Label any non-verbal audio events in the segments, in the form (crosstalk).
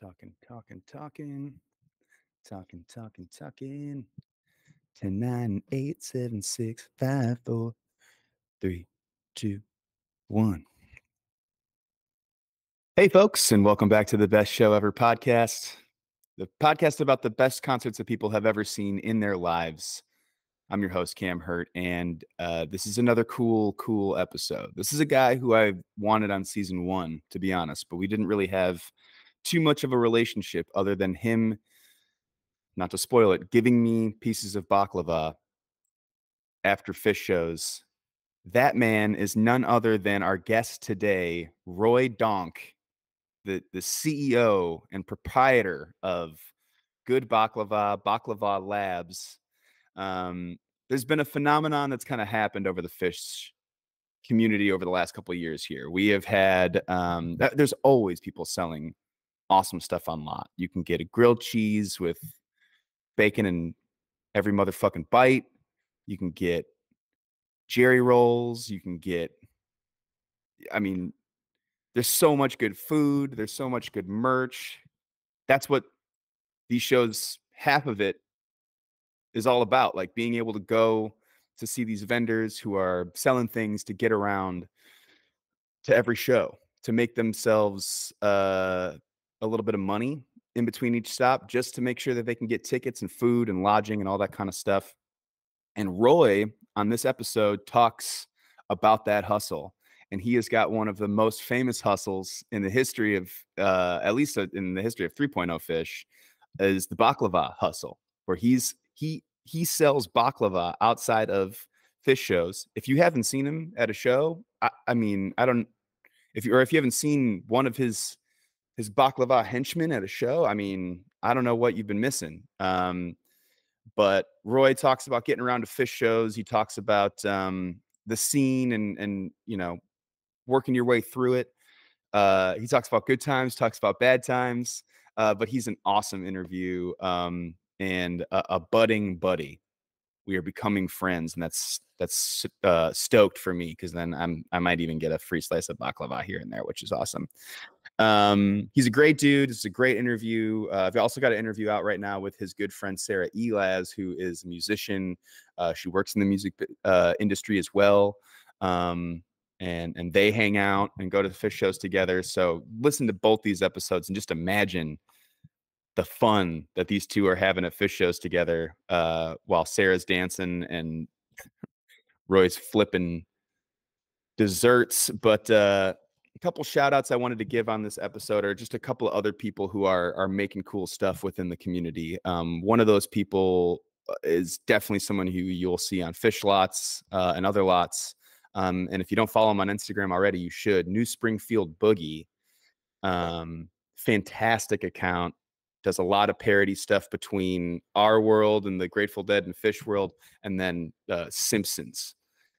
Talking, talking, talking, talking, talking, talking. 10, 9, 8, 7, 6, 5, 4, 3, 2, 1. Hey, folks, and welcome back to the Best Show Ever podcast, the podcast about the best concerts that people have ever seen in their lives. I'm your host, Cam Hurt, and uh, this is another cool, cool episode. This is a guy who I wanted on season one, to be honest, but we didn't really have too much of a relationship other than him, not to spoil it, giving me pieces of baklava after Phish shows. That man is none other than our guest today, Roi Donk, the, the CEO and proprietor of Good Baklava, Baklava Labs. Um, there's been a phenomenon that's kind of happened over the Phish community over the last couple years here. We have had um, there's always people selling awesome stuff on lot. You can get a grilled cheese with bacon and every motherfucking bite. You can get jerry rolls. You can get, I mean, there's so much good food. There's so much good merch. That's what these shows, half of it is all about. Like being able to go to see these vendors who are selling things to get around to every show to make themselves uh, a little bit of money in between each stop just to make sure that they can get tickets and food and lodging and all that kind of stuff. And Roi on this episode talks about that hustle. And he has got one of the most famous hustles in the history of, uh, at least uh, in the history of 3.0 Phish, is the baklava hustle, where he's he he sells baklava outside of Phish shows. If you haven't seen him at a show, I, I mean, I don't if you or if you haven't seen one of his his baklava henchman at a show. I mean, I don't know what you've been missing. Um, but Roi talks about getting around to Phish shows. He talks about um, the scene and and you know working your way through it. Uh, he talks about good times, talks about bad times. Uh, but he's an awesome interview um, and a, a budding buddy we are becoming friends, and that's that's uh, stoked for me because then I'm I might even get a free slice of baklava here and there, which is awesome. Um, he's a great dude. It's a great interview. Uh, I've also got an interview out right now with his good friend Sarah Elaz, who is a musician. Uh, she works in the music uh, industry as well. Um, and and they hang out and go to the Phish shows together. So listen to both these episodes and just imagine the fun that these two are having at Phish shows together uh, while Sarah's dancing and Roi's flipping desserts. But uh, a couple shout outs I wanted to give on this episode are just a couple of other people who are are making cool stuff within the community. Um, one of those people uh, is definitely someone who you'll see on Phish lots uh, and other lots. Um, and if you don't follow him on Instagram already, you should. New Springfield Boogie, um, fantastic account does a lot of parody stuff between our world and the Grateful Dead and Phish world, and then uh, Simpsons.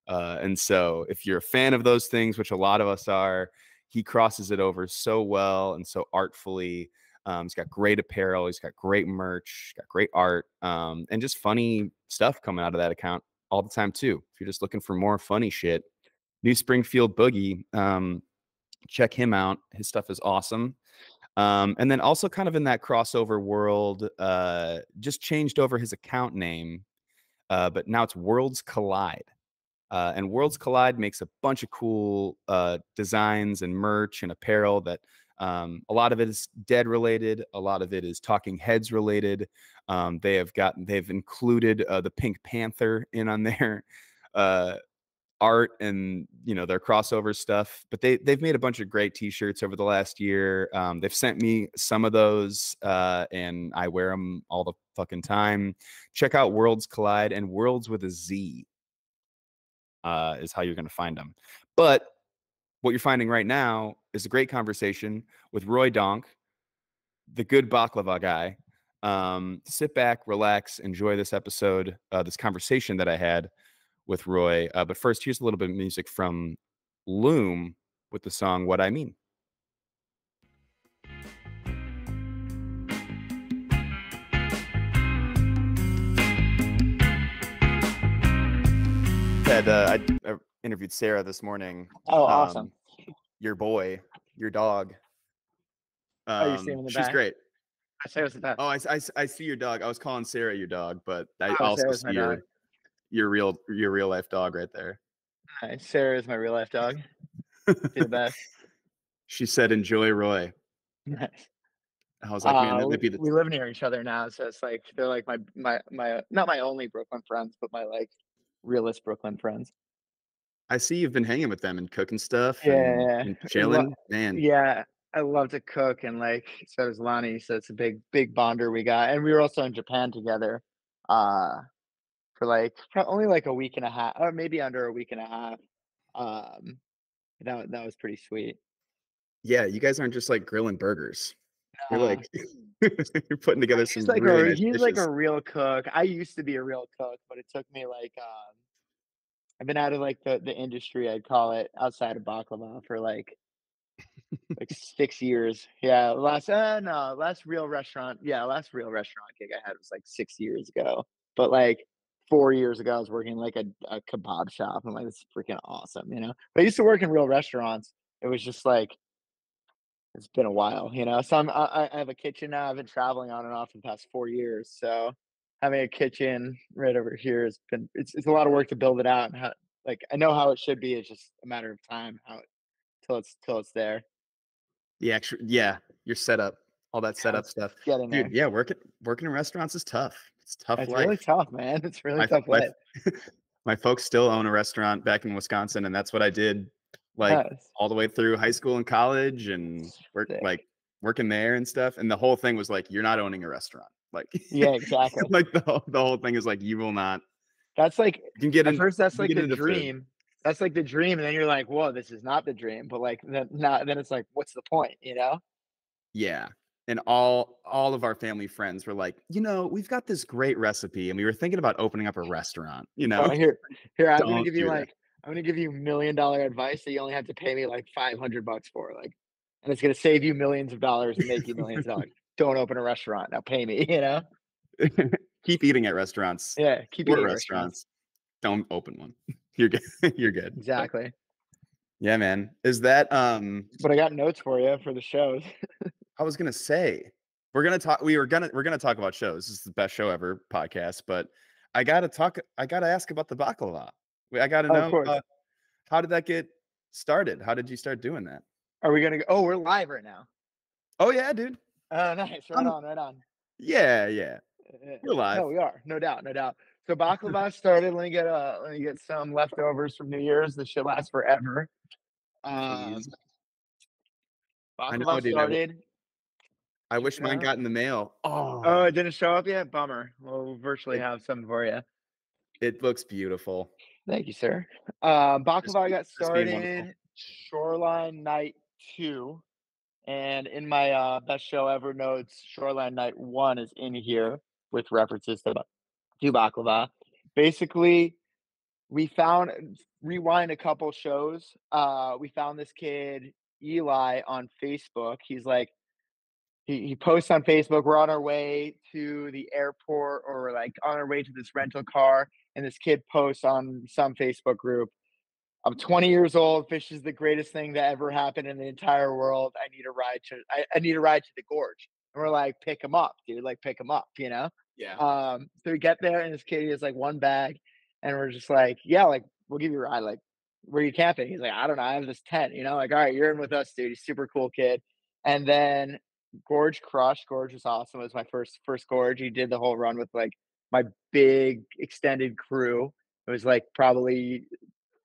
Uh, and so, if you're a fan of those things, which a lot of us are, he crosses it over so well and so artfully. Um, he's got great apparel. He's got great merch. Got great art, um, and just funny stuff coming out of that account all the time too. If you're just looking for more funny shit, New Springfield Boogie, um, check him out. His stuff is awesome. Um, and then also kind of in that crossover world, uh, just changed over his account name, uh, but now it's Worlds Collide. Uh, and Worlds Collide makes a bunch of cool uh, designs and merch and apparel that um, a lot of it is dead related, a lot of it is Talking Heads related. Um, they have got they've included uh, the Pink Panther in on there. (laughs) Art and you know their crossover stuff but they they've made a bunch of great t-shirts over the last year um, they've sent me some of those uh, and i wear them all the fucking time. Check out worlds collide and worlds with a z uh, is how you're going to find them but what you're finding right now is a great conversation with Roi Donk the good baklava guy um, sit back relax enjoy this episode uh, this conversation that i had with Roi. Uh, but first, here's a little bit of music from Loom with the song What I Mean. Had uh, I, I, interviewed Sarah this morning. Oh, awesome! Um, your boy, your dog. Oh, you see him in Um, the she's back? great. Sarah's the best. Oh, I, s- I s- I see your dog. I was calling Sarah your dog, but I Oh, also Sarah's see my your dog. Your real your real life dog right there. Nice. Sarah is my real life dog. The (laughs) best. She said, "Enjoy Roi." (laughs) Nice. I was like, man, Uh, that we, be the we live near each other now, so it's like they're like my my my not my only Brooklyn friends, but my like realist Brooklyn friends. I see you've been hanging with them and cooking stuff Yeah, and, and yeah. Lo- chilling. Man, Yeah, I love to cook, and like so does Lonnie. So it's a big big bonder we got, and we were also in Japan together, uh, for like only like a week and a half, or maybe under a week and a half. Um, that that was pretty sweet. yeah, you guys aren't just like grilling burgers. You're like (laughs) you're putting together some He's like really a nice he's like a real cook. I used to be a real cook, but it took me like um I've been out of like the the industry I'd call it outside of baklava for like like six years. Yeah, last uh no, last real restaurant. Yeah, last real restaurant gig I had was like six years ago. But like four years ago I was working like a, a kebab shop. I'm like, this is freaking awesome, you know. But I used to work in real restaurants. It was just like it's been a while, you know. So I'm, I, I- have a kitchen now. I've been traveling on and off for the past four years. So having a kitchen right over here has been it's it's a lot of work to build it out. And how, like I know how it should be. It's just a matter of time how it, till it's till it's there. the extra, yeah, your setup, all that setup it's stuff, Getting there. dude. Yeah, working working in restaurants is tough. It's tough It's life. really tough, man. (laughs) It's really my, tough my, life. (laughs) my folks still own a restaurant back in Wisconsin, and that's what I did like Yes. all the way through high school and college, and work Sick. like working there and stuff. And the whole thing was like, you're not owning a restaurant. Like, Yeah, (laughs) exactly. like the whole, the whole thing is like, you will not. That's like You can get at in. first that's like the into food. dream. That's like the dream, and then you're like, whoa, this is not the dream. But like then not then it's like, what's the point, you know? Yeah. And all all of our family friends were like, you know, we've got this great recipe, and we were thinking about opening up a restaurant. You know, Oh, here, here, I'm gonna give you do that. like, I'm gonna give you million dollar advice that you only have to pay me like 500 bucks for, like, and it's gonna save you millions of dollars and make you millions of dollars. Don't open a restaurant now. Pay me, (laughs) you know? (laughs) keep eating at restaurants. Yeah, keep eating at restaurants. Don't open one. (laughs) You're good. You're good. Exactly. yeah, man. Is that um? But I got notes for you for the shows. I was gonna say we're gonna talk. We were gonna we're gonna talk about shows. This is the best show ever podcast. But I gotta talk. I gotta ask about the baklava. I gotta Oh, know course. uh, how did that get started? How did you start doing that? Are we gonna go? Oh, we're live right now. Oh yeah, dude. Oh, (laughs) nice. Right Um, on, right on. Yeah, yeah. Uh, You're live. No, we are. No doubt, no doubt. So (laughs) baklava started. Let me get uh let me get some leftovers from New Year's. This should last forever. Um. I know, baklava dude, started. I wish mine got in the mail. Oh, Oh, it didn't show up yet. Bummer. We'll virtually It- have some for you. it looks beautiful. Thank you, sir. Uh, baklava got crispy and wonderful. started Shoreline Night Two, and in my uh, best show ever notes, Shoreline Night One is in here with references to, to baklava. Basically, we found rewind a couple shows. Uh, we found this kid Eli on Facebook. He's like, he, he posts on Facebook. We're on our way to the airport, or like on our way to this rental car, and this kid posts on some Facebook group. I'm 20 years old. Phish is the greatest thing that ever happened in the entire world. I need a ride to I, I need a ride to the gorge. And we're like, pick him up, dude. Like, pick him up, you know? Yeah. Um, so we get there and this kid is like one bag, and we're just like, yeah, like we'll give you a ride. Like, where you camping? He's like, I don't know. I have this tent, you know, like, all right, you're in with us, dude. He's super cool kid. And then Gorge Crush, Gorge was awesome. It was my first first Gorge. He did the whole run with like my big extended crew. It was like probably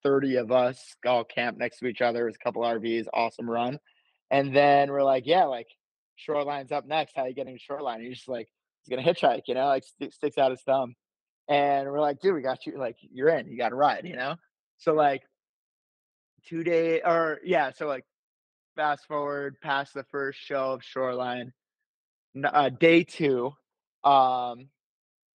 30 of us all camped next to each other. It was a couple RVs, awesome run. And then we're like, yeah, like Shoreline's up next. How you getting Shoreline? And he's just like, he's gonna hitchhike, you know, like st- sticks out his thumb. And we're like, dude, we got you. Like, you're in. You got to ride, you know. So like, two day or yeah. So like, fast forward past the first show of Shoreline, uh, day two. Um,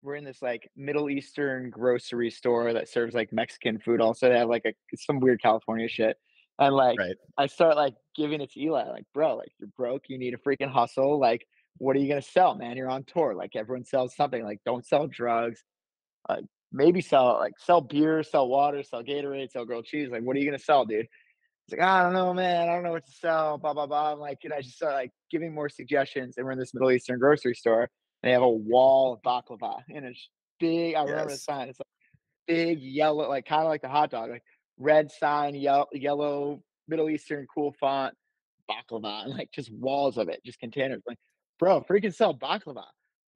we're in this like Middle Eastern grocery store that serves like Mexican food. Also, they have like a some weird California shit. And like, Right. I start like giving it to Eli, like, bro, like you're broke, you need a freaking hustle. Like, what are you gonna sell, man? You're on tour. Like everyone sells something. Like, don't sell drugs. Like maybe sell like sell beer, sell water, sell Gatorade, sell grilled cheese. Like, what are you gonna sell, dude? Like, I don't know, man. I don't know what to sell. Blah blah blah. I'm like, and I just start like giving more suggestions. And we're in this Middle Eastern grocery store, and they have a wall of baklava, and it's big. I remember the sign. It's like big yellow, like kind of like the hot dog, like red sign, yellow, yellow Middle Eastern cool font, baklava, and like just walls of it, just containers. Like, bro, freaking sell baklava.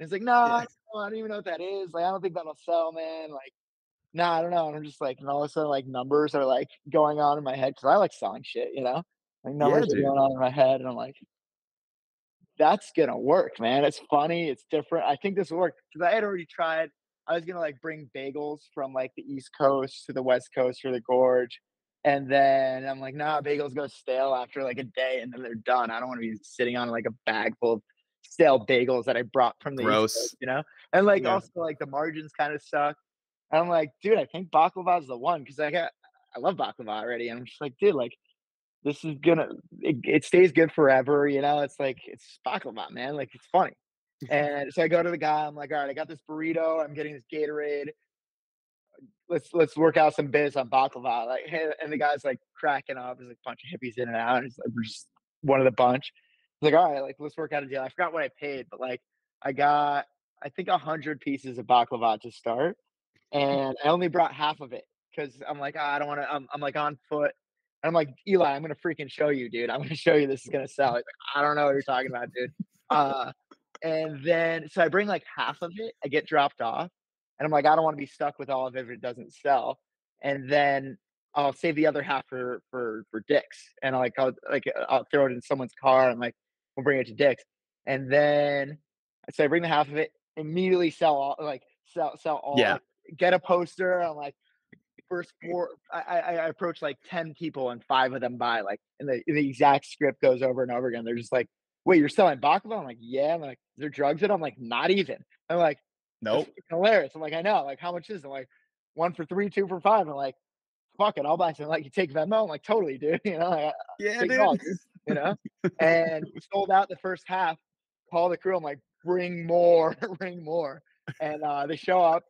And it's like, no, I don't know, I don't even know what that is. Like, I don't think that'll sell, man. Like, nah, I don't know. And I'm just like, and all of a sudden, like numbers are like going on in my head because I like selling shit, you know? Like Yeah, numbers are going on in my head, and I'm like, that's gonna work, man. It's funny, it's different. I think this will work because I had already tried. I was gonna like bring bagels from like the East Coast to the West Coast for the gorge. And then I'm like, nah, bagels go stale after like a day and then they're done. I don't want to be sitting on like a bag full of stale bagels that I brought from the East Gross. Coast, you know? And like Yeah. also like the margins kind of suck. I'm like, dude, I think baklava is the one because I got I love baklava already. And I'm just like, dude, like this is gonna it, it stays good forever, you know. It's like it's baklava, man. Like it's funny. And so I go to the guy. I'm like, all right, I got this burrito. I'm getting this Gatorade. Let's let's work out some biz on baklava. Like, hey, and the guy's like cracking up. There's like a bunch of hippies in and out. It's like we're just one of the bunch. He's like, all right, like let's work out a deal. I forgot what I paid, but like I got I think a hundred pieces of baklava to start, and I only brought half of it because I'm like, "Ah, I don't want to. I'm, I'm like on foot. And I'm like, Eli, I'm gonna freaking show you, dude. I'm gonna show you this is gonna sell. Like, I don't know what you're talking about, dude. Uh, and then so I bring like half of it. I get dropped off, and I'm like, I don't want to be stuck with all of it if it doesn't sell. And then I'll save the other half for for for Dick's, and I'll like I'll like uh, I'll throw it in someone's car and like we'll bring it to Dick's. And then so I bring the half of it, immediately sell all like sell sell all Yeah. Get a poster. I'm like first (laughs) four I, I I approach like 10 people and five of them buy like and the, the exact script goes over and over again. They're just like, wait, you're selling baklava? I'm like, yeah. I'm like, is there drugs in it? I'm like, not even. I'm like, Nope. hilarious. I'm like, I know. Like, how much is it? Like, one for three, two for five. I'm like, fuck it, I'll buy some. Like, you take Venmo? I'm like, totally, dude. (laughs) You know, like, Yeah, dude. all, dude, (laughs) you know? And we sold out the first half. Call the crew. I'm like, bring more, bring more. And uh, they show up,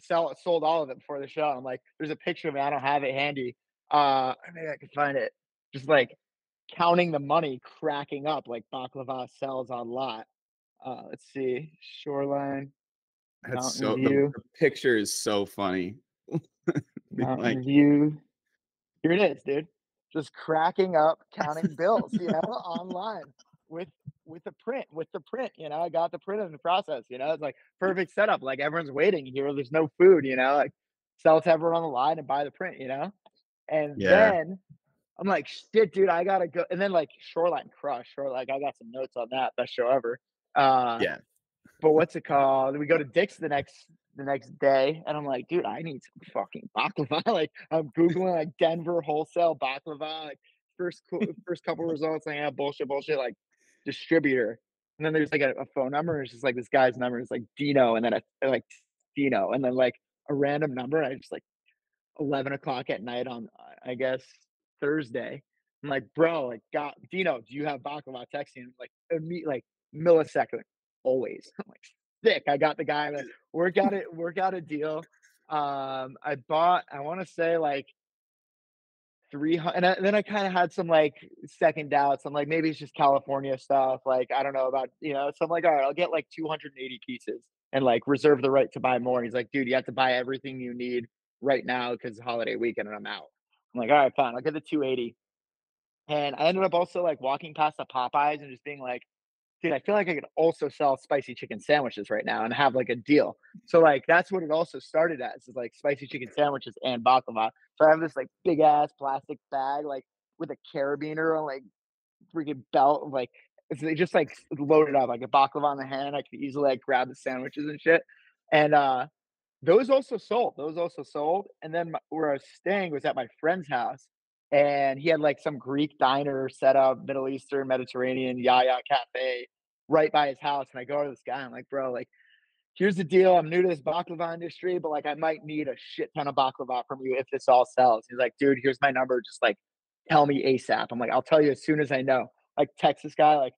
sell sold all of it before the show. I'm like, there's a picture of me. I don't have it handy. Uh, maybe I can find it. Just like counting the money, cracking up like baklava sells on lot. Uh, let's see, Shoreline, That's so the, the picture is so funny. (laughs) Mountain like View. Here it is, dude. Just cracking up, counting bills, you know, online with with the print, with the print, you know. I got the print in the process, you know. It's like perfect setup. Like everyone's waiting here. There's no food, you know. Like sell to everyone on the line and buy the print, you know. And Yeah. then I'm like, shit, dude, I gotta go. And then like Shoreline Crush, or like I got some notes on that. Best show ever. Uh, Yeah. But what's it called? We go to Dick's the next the next day, and I'm like, dude, I need some fucking baklava. (laughs) like I'm googling like Denver wholesale baklava. Like first (laughs) first couple results, like yeah, bullshit, bullshit. Like distributor, and then there's like a, a phone number. It's just like this guy's number is like Dino, and then a like Dino, and then like a random number. I just like 11 o'clock at night on I guess Thursday. I'm like, bro, like, got Dino, do you have baklava texting? Like, imme- like millisecond, always. (laughs) I'm like, sick. I got the guy. Like, work out it, work out a deal. Um, I bought, I want to say like 300, and, I, and then I kind of had some like second doubts. I'm like, maybe it's just California stuff. Like, I don't know about, you know, so I'm like, all right, I'll get like 280 pieces and like reserve the right to buy more. He's like, dude, you have to buy everything you need right now because holiday weekend and I'm out. I'm like, all right, fine, I'll get the 280. And I ended up also like walking past the Popeyes and just being like, dude, I feel like I could also sell spicy chicken sandwiches right now and have like a deal. So like that's what it also started as is like spicy chicken sandwiches and baklava. So I have this like big ass plastic bag like with a carabiner on like freaking belt like it's they just like loaded up like a baklava in the hand. I could easily like grab the sandwiches and shit. And uh those also sold. Those also sold. And then my, where I was staying was at my friend's house, and he had like some Greek diner set up, Middle Eastern, Mediterranean, Yaya Cafe, right by his house. And I go to this guy. I'm like, bro, like, here's the deal. I'm new to this baklava industry, but like, I might need a shit ton of baklava from you if this all sells. He's like, dude, here's my number. Just like, tell me ASAP. I'm like, I'll tell you as soon as I know. Like, Texas guy like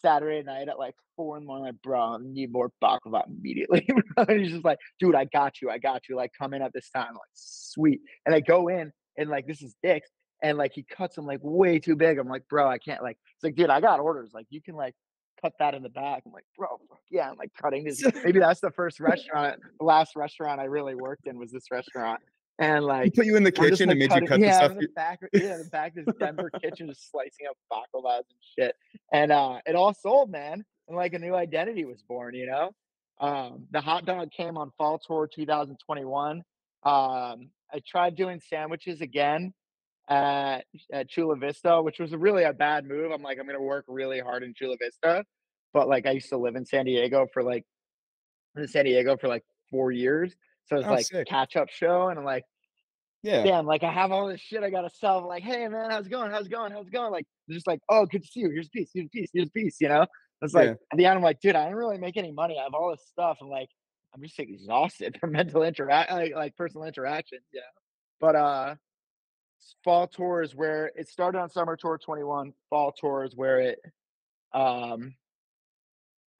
Saturday night at like four in the morning. Like, bro, I need more baklava immediately. (laughs) and he's just like, dude, I got you. I got you. Like, come in at this time. I'm like, sweet. And I go in and like, this is Dick's. And like he cuts them like way too big. I'm like, bro, I can't like. It's like, dude, I got orders. Like you can like cut that in the back. I'm like, bro, yeah, I'm like cutting this. (laughs) Maybe that's the first restaurant, the last restaurant I really worked in was this restaurant. And He like, put you in the I'm just kitchen like and made cutting, you cut the yeah, stuff. the back, (laughs) yeah, in the back of this Denver kitchen, just slicing up baklavas and shit. And uh, it all sold, man. And like a new identity was born, you know. Um, the hot dog came on Fall Tour 2021. Um, I tried doing sandwiches again at, at Chula Vista, which was really a bad move. I'm like, I'm gonna work really hard in Chula Vista, but like I used to live in San Diego for like in San Diego for like four years, so it's Oh, like sick. catch up show, and I'm like, Yeah. damn, like I have all this shit I gotta sell. Like, hey man, how's it going? How's it going? How's it going? Like, just like, oh, good to see you. Here's peace. Here's peace. Here's a piece. You know, it's like Yeah. at the end, I'm like, dude, I don't really make any money. I have all this stuff, and like, I'm just exhausted (laughs) from mental interact, like, like personal interaction. Yeah. but uh, fall tour is where it started on summer tour 21. Fall tour is where it, um,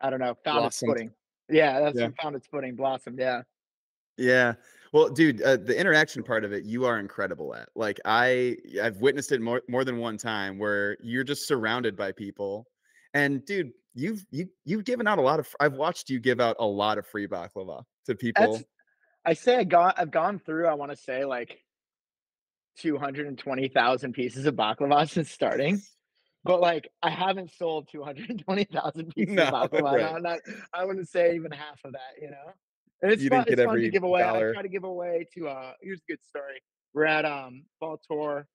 I don't know, found its footing. Yeah, that's Yeah. found its footing, blossomed. Yeah. Yeah. Well, dude, uh, the interaction part of it, you are incredible at. Like I, I've witnessed it more more than one time where you're just surrounded by people, and dude, you've you you've given out a lot of. I've watched you give out a lot of free baklava to people. That's I say I got I've gone through, I wanna say, like 220,000 pieces of baklava since starting, but, like, I haven't sold 220,000 (laughs) pieces No, of baklava. right. Not not I wouldn't say even half of that, you know? And it's You fun it's fun to give away. I dollar. try to give away to, uh here's a good story. We're at, um, Fall Tour,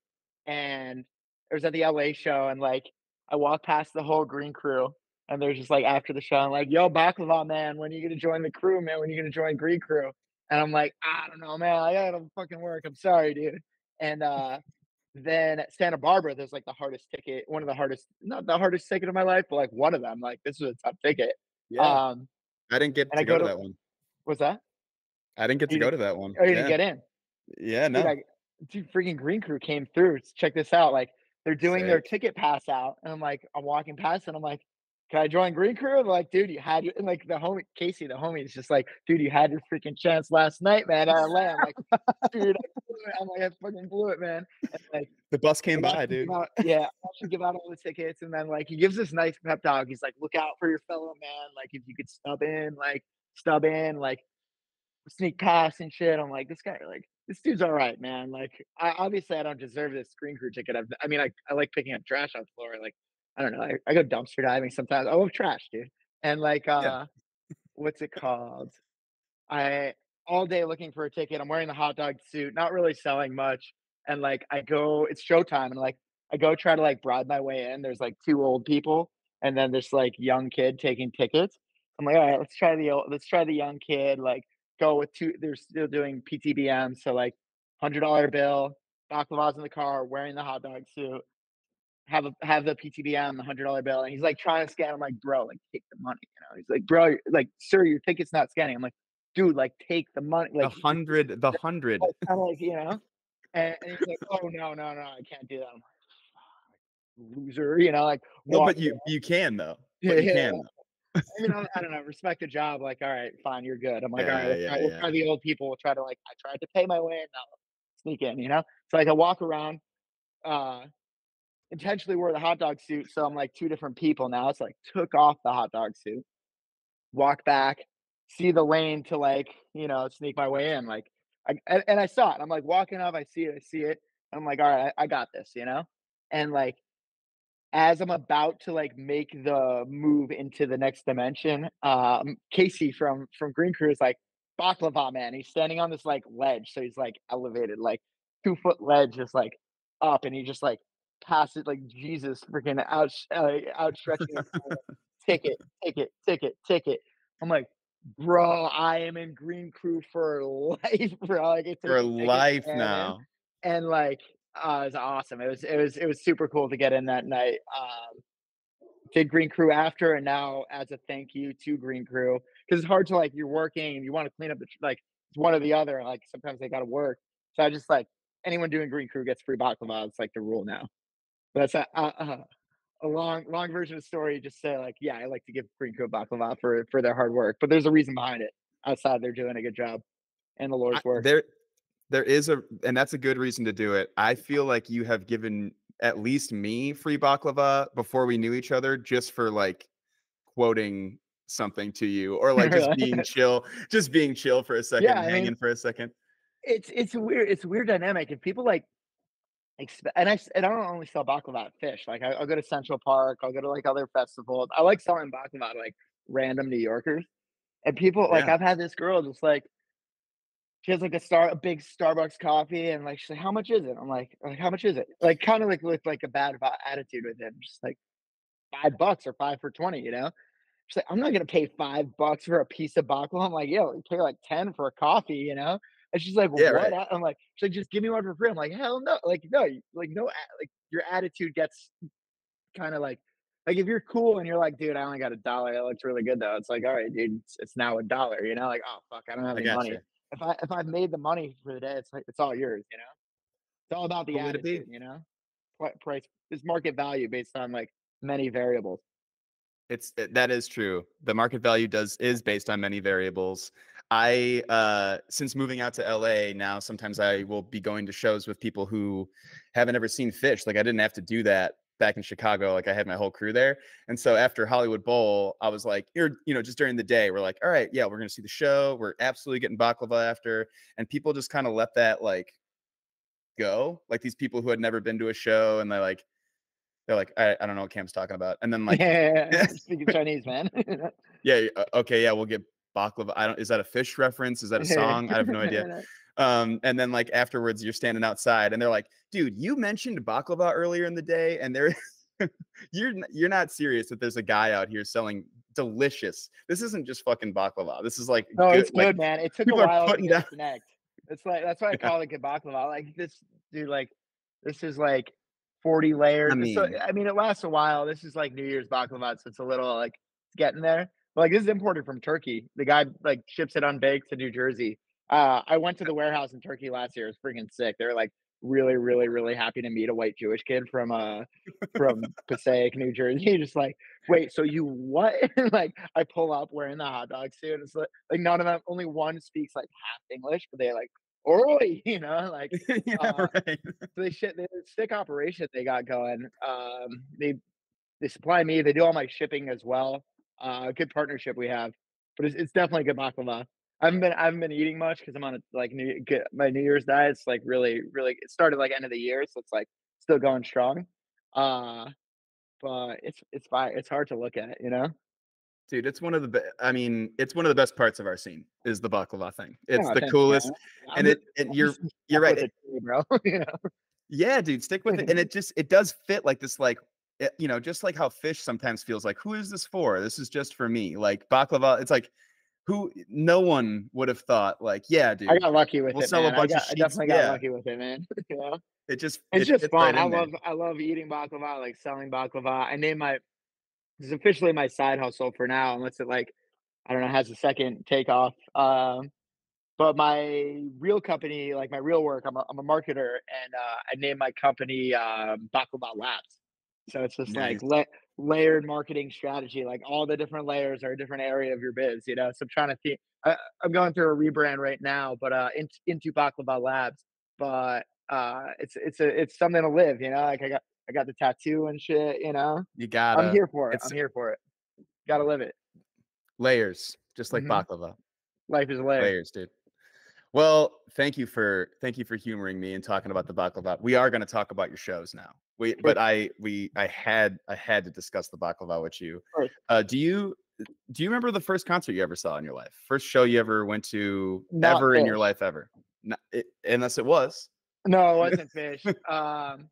and it was at the LA show, and, like, I walked past the whole green crew, and they're just, like, after the show, I'm like, "Yo, baklava, man, when are you gonna join the crew, man? When are you gonna join green crew?" And I'm like, "I don't know, man. I gotta fucking work. I'm sorry, dude." And, uh, then at Santa Barbara, there's, like, the hardest ticket one of the hardest not the hardest ticket of my life, but, like, one of them, like, this was a tough ticket. Yeah, Um, I didn't get to I go to that one. what's that? I didn't get to You go to that one. oh, you Yeah, didn't get in? yeah, Dude, no, I dude, freaking Green Crew came through. Check this out, like, they're doing their ticket pass out, and I'm like I'm walking past, and I'm like, "Can I join Green Crew?" They're like, "Dude, you had your" and, like, the homie Casey, the homie is just like, "Dude, you had your freaking chance last night, man. I'm (laughs) like, "Dude, I blew it." I'm like, "I fucking blew it, man." And, like, The bus came by, dude. out yeah, I him give out all the tickets, and then, like, he gives this nice pep talk. He's like, "Look out for your fellow man, like, if you could stub in, like, stub in, like, sneak past and shit." I'm like, "This guy, like, this dude's alright, man." Like, I obviously, I don't deserve this Green Crew ticket. I've I mean, I I like picking up trash off the floor, like, I don't know, I I go dumpster diving sometimes. I love trash, dude. And, like, Yeah. uh, what's it called? I all day looking for a ticket. I'm wearing the hot dog suit, not really selling much. And like I go, it's showtime, and like I go try to like bribe my way in. There's like two old people, and then this like young kid taking tickets. I'm like, all right, let's try the old, let's try the young kid. Like go with two. They're still doing PTBM, so like hundred dollar bill, baklava's in the car, wearing the hot dog suit. Have a have the PTBM, the hundred dollar bill, and he's like trying to scan. I'm like, bro, like take the money. You know, he's like, bro, like, sir, your ticket's not scanning. I'm like, dude, like take the money. The Like, (laughs) hundred, the hundred. kinda like, you know? And, and he's like, "Oh no, no, no, I can't do that." I'm like, loser," you know, like No, but you you can though. (laughs) Yeah, But you can. though. I mean, I, I don't know, respect the job. Like, all right, fine, you're good. I'm like, all right, Yeah, we'll, yeah, try, we'll try the old people. We'll try to like, I tried to pay my way in, now sneak in, you know. So like, I walk around, uh, intentionally wear the hot dog suit, so I'm like two different people now. It's like took off the hot dog suit, walk back, see the lane to like, you know, sneak my way in. Like, I, and, and I saw it. I'm like walking up, I see it, I see it. I'm like, all right, I, I got this, you know. And like, as I'm about to like make the move into the next dimension, um, Casey from from Green Crew is like baklava man. He's standing on this like ledge, so he's like elevated, like two foot ledge, just like up, and he just like passes like Jesus freaking out uh, outstretching ticket, ticket, ticket, ticket. I'm like, bro, I am in Green Crew for (laughs) life, bro. Like it's For life now. and like uh, it was awesome. It was it was it was super cool to get in that night. Um, did Green Crew after, and now as a thank you to Green Crew because it's hard to like you're working and you want to clean up the like it's one or the other. Like sometimes they got to work, so I just like anyone doing Green Crew gets free baklava. It's like the rule now. That's a, a, uh, a long long version of the story. Just say like yeah, I like to give Green Crew baklava for for their hard work, but there's a reason behind it. Outside, they're doing a good job, and the Lord's I- work. there There is a and that's a good reason to do it. I feel like you have given at least me free baklava before we knew each other just for like quoting something to you or like just being (laughs) chill, just being chill for a second, Yeah, I hanging mean for a second. it's it's a weird it's a weird dynamic. If people like and I and I don't only sell baklava at Phish, like, I I'll go to Central Park, I'll go to, like, other festivals. I like selling baklava to, like, random New Yorkers, and people like, Yeah. I've had this girl just, like she has, like, a star a big Starbucks coffee, and, like, she's like, "How much is it?" I'm like like, "How much is it?" Like, kinda, like, with, like, a bad attitude with him, just like, "5 bucks or 5 for 20," you know? She's like, "I'm not gonna pay 5 bucks for a piece of baklava." I'm like, "Yo, you pay, like, 10 for a coffee," you know? And she's like, Yeah, "What?" right. I'm like she's like, "Just give me one for free." I'm like, "Hell no." Like, no, like, no like, your attitude gets kinda like like, if you're cool and you're like, "Dude, I only got a dollar. That looks really good, though." It's like, "Alright, dude, it's it's now a dollar," you know? Like, "Oh, fuck, I don't have I any money." gotcha. If I if I've made the money for the day, it's like, it's all yours, you know? It's all about the attitude, you know? What price is market value based on, like, many variables. It's eh, that is true. The market value does is based on many variables. I uh since moving out to LA now, sometimes I will be going to shows with people who haven't ever seen Phish. Like I didn't have to do that back in Chicago. Like I had my whole crew there. And so after Hollywood Bowl, I was like, you're, you know, just during the day, we're like, all right, yeah, we're gonna see the show. We're absolutely getting baklava after. And people just kind of let that like go. Like these people who had never been to a show and they're like, they're like, I, I don't know what Cam's talking about. And then like Yeah, (laughs) (laughs) speaking Chinese, man. (laughs) Yeah, uh, okay, yeah, we'll get baklava. I don't is that a Phish reference? Is that a (laughs) song? I have no idea. (laughs) Um, and then like afterwards, you're standing outside, and they're like, "Dude, you mentioned baklava earlier in the day, and there, (laughs) you're you're not serious that there's a guy out here selling delicious. This isn't just fucking baklava. This is like No, good. it's Like good, man. It took a while to down. connect. It's like that's why I Yeah, call it good baklava. Like this, dude. Like this is like forty layers. I It's so, mean, I mean, it lasts a while. This is like New Year's baklava, so it's a little like it's getting there. But like this is imported from Turkey. The guy like ships it unbaked to New Jersey. Uh, I went to the warehouse in Turkey last year. It was freaking sick. They were like really, really, really happy to meet a white Jewish kid from uh from (laughs) Passaic, New Jersey. (laughs) Just like, wait, so you what? (laughs) like, I pull up wearing the hot dog suit. And it's like, like none of them, only one speaks like half English, but they're like, oi, you know, like, yeah, uh, right. so they shit, they sick operation they got going. Um, they they supply me. They do all my shipping as well. Uh, good partnership we have, but it's, it's definitely good baklava. I haven't been I haven't been eating much because I'm on a like new get my New Year's diet. It's like really really it started like end of the year, so it's like still going strong. Uh, but it's it's fire. It's hard to look at, you know. Dude, it's one of the be- I mean, it's one of the best parts of our scene is the baklava thing. It's Oh, the coolest, I'm and it and you're (laughs) you're right. it, bro. (laughs) you know. Yeah, dude, stick with it. And (laughs) it just it does fit like this, like it, you know, just like how Phish sometimes feels like, who is this for? This is just for me. Like baklava, it's like who no one would have thought, like, yeah, I got lucky with it. we'll it, sell a man. I bunch of got I definitely got Yeah, lucky with it, man. (laughs) you know. it just It's it just fits fun. right I in there. love I love eating baklava, like selling baklava. I name my it's officially my side hustle for now, unless it like I don't know has a second takeoff. Um, but my real company, like my real work, I'm a, I'm a marketer, and uh, I named my company um, Baklava Labs. So it's just like la- layered marketing strategy. Like all the different layers are a different area of your biz. You know, so I'm trying to think. I, I'm going through a rebrand right now, but uh, in, into Baklava Labs. But uh, it's it's a it's something to live. You know, like I got I got the tattoo and shit. You know, You got. I'm here for it. it's I'm here for it. Got to live it. layers, just like hmm baklava. Life is a layer. Layers, dude. Well, thank you for thank you for humoring me and talking about the baklava. We are going to talk about your shows now. We, but I we I had I had to discuss the baklava with you. Uh, do you do you remember the first concert you ever saw in your life? First show you ever went to Not ever in your life ever? No, it, unless it was. No, it (laughs) wasn't Phish. Um,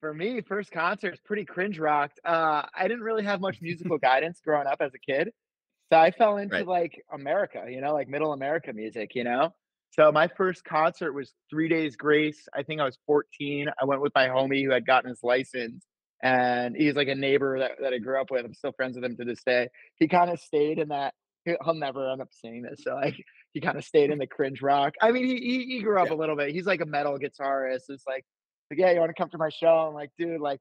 for me, first concert is pretty cringe rocked. Uh, I didn't really have much musical (laughs) guidance growing up as a kid, so I fell into Right. like America, you know, like middle America music, you know. So my first concert was Three Days Grace. I think I was 14. I went with my homie who had gotten his license, and he's like a neighbor that, that I grew up with. I'm still friends with him to this day. He kind of stayed in that. he- I'll never end up saying this. So like he kind of stayed in the cringe rock. I mean, he, he he grew up Yeah. a little bit. He's like a metal guitarist. It's like, like yeah, you want to come to my show? I'm like, dude, like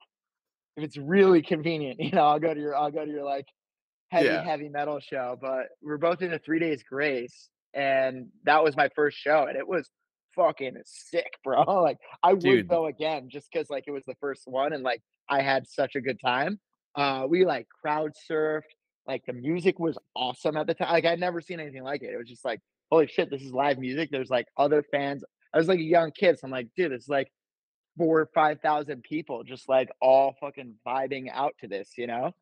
if it's really convenient, (laughs) you know, I'll go to your I'll go to your like heavy Yeah. heavy metal show. But we're both in a Three Days Grace, and that was my first show, and it was fucking sick, (laughs) bro. Like I would Dude. go again just because like it was the first one and like I had such a good time. Uh, we like crowd surfed. Like the music was awesome at the time. Like I'd never seen anything like it. It was just like, holy shit, this is live music. There's like other fans. I was like a young kid, so I'm like, dude, it's like four or five thousand people just like all fucking vibing out to this, you know?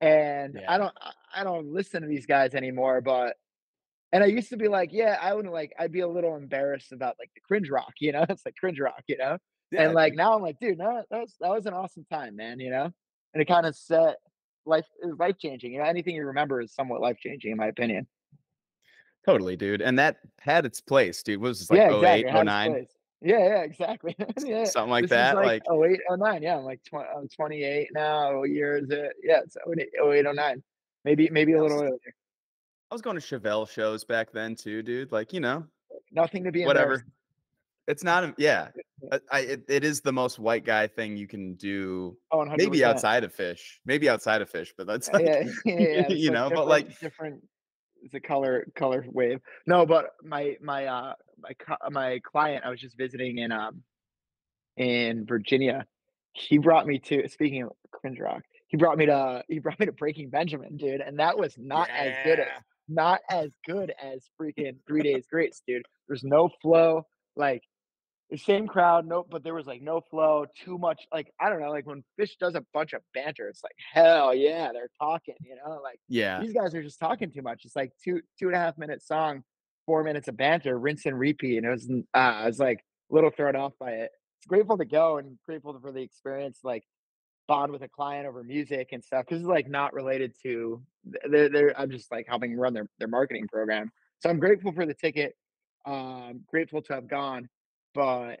And I don't I don't listen to these guys anymore, but and I used to be like, yeah, I wouldn't like I'd be a little embarrassed about like the cringe rock, you know? (laughs) It's like cringe rock, you know? Yeah, And like now I'm like, dude, no, that was that was an awesome time, man, you know? And it kind of set life is life changing. You know, anything you remember is somewhat life changing in my opinion. Totally, dude. And that had its place, dude. What was this like Yeah, oh exactly. It oh nine. Yeah, yeah, exactly. (laughs) yeah. something like This that? like Like, oh 08, oh 09. Yeah, I'm like 20, I'm 28 now. What year is it? Yeah, it's 08, 08, 09. Maybe maybe a little earlier. I was going to Chevelle shows back then too, dude. Like, you know, Nothing to be whatever. It's not a yeah. I, it, it is the most white guy thing you can do. Oh, Maybe outside of Phish. Maybe outside of Phish, but that's Yeah, like (laughs) yeah, yeah, yeah, you know, but like different. It's a color color wave. No, but my my uh my my client I was just visiting in um in Virginia. He brought me to speaking of cringe rock. He brought me to he brought me to Breaking Benjamin, dude, and that was not as good as Yeah. Not as good as freaking Three Days Grace, dude. There's no flow, like the same crowd, no, but there was like no flow, too much. Like I don't know, like when Phish does a bunch of banter, it's like hell yeah, they're talking, you know. Like Yeah. these guys are just talking too much. It's like two two and a half minute song, four minutes of banter, rinse and repeat, and it was uh, I was like a little thrown off by it. It's grateful to go and grateful for the experience, like bond with a client over music and stuff because it's like not related to they're, they're I'm just like helping run their their marketing program. So I'm grateful for the ticket. Um, grateful to have gone, but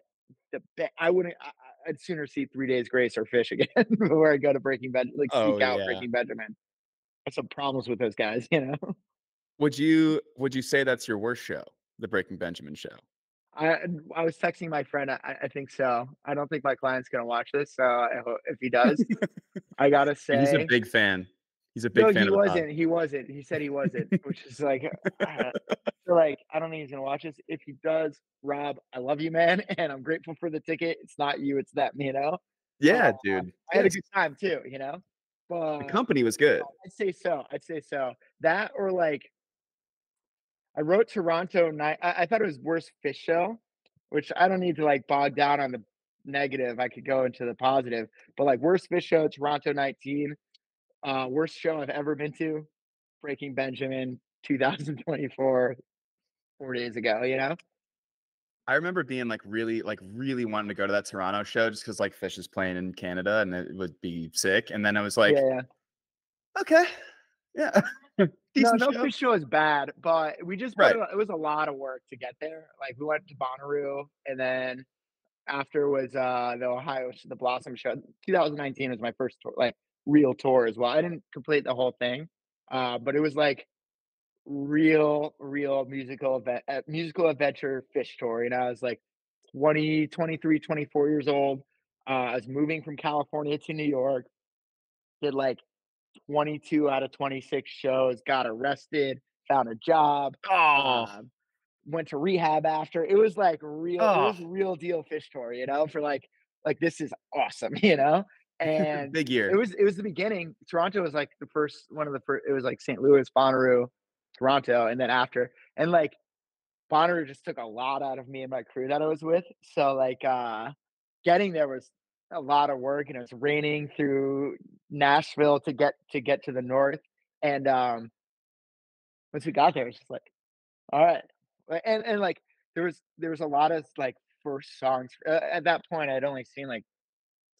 the be- I wouldn't. I, I'd sooner see Three Days Grace or Phish again (laughs) before I go to Breaking Ben. Like seek Oh, out yeah. Breaking Benjamin. I have some problems with those guys, (laughs) you know. Would you would you say that's your worst show, the Breaking Benjamin show? I I was texting my friend. I, I think so. I don't think my client's gonna watch this. So I hope if he does, I gotta (laughs) say he's a big fan. He's a big no, fan he wasn't. He wasn't. He said he wasn't, (laughs) which is like, uh, so like I don't think he's gonna watch this. If he does, Rob, I love you, man, (laughs) and I'm grateful for the ticket. It's not you, it's them. You know, Yeah, Uh, dude. I had a good time too. You know, But the company was good. I'd say so. I'd say so. That or like, I wrote Toronto night. I, I thought it was worst Phish show, which I don't need to like bog down on the negative. I could go into the positive, but like worst Phish show, Toronto 19. Uh, worst show I've ever been to, Breaking Benjamin 2024, four days ago. You know, I remember being like really, like really wanting to go to that Toronto show just because like Phish is playing in Canada and it would be sick. And then I was like, yeah, yeah. okay, yeah, (laughs) (laughs) decent no show. Phish show is bad, but we just put Right. a- it was a lot of work to get there. Like we went to Bonnaroo, and then after was uh the Ohio the Blossom show. 2019 was my first tour, like real tour as well. I didn't complete the whole thing, uh, but it was like real, real musical event, uh, musical adventure Phish tour. You know, I was like 20, 23, 24 years old. Uh, I was moving from California to New York. Did like 22 out of 26 shows, got arrested, found a job, Oh, um, went to rehab after. It was like real, it was Oh. real deal Phish tour, you know, for like, like this is awesome, (laughs) you know? (laughs) And big year. it was, it was the beginning. Toronto was like the first, one of the first, it was like St. Louis, Bonnaroo, Toronto, and then after, and like Bonnaroo just took a lot out of me and my crew that I was with. So like, uh, getting there was a lot of work and it was raining through Nashville to get to get to the north. And um once we got there, it was just like, all right. And and like there was there was a lot of like first songs. Uh, at that point, I'd only seen like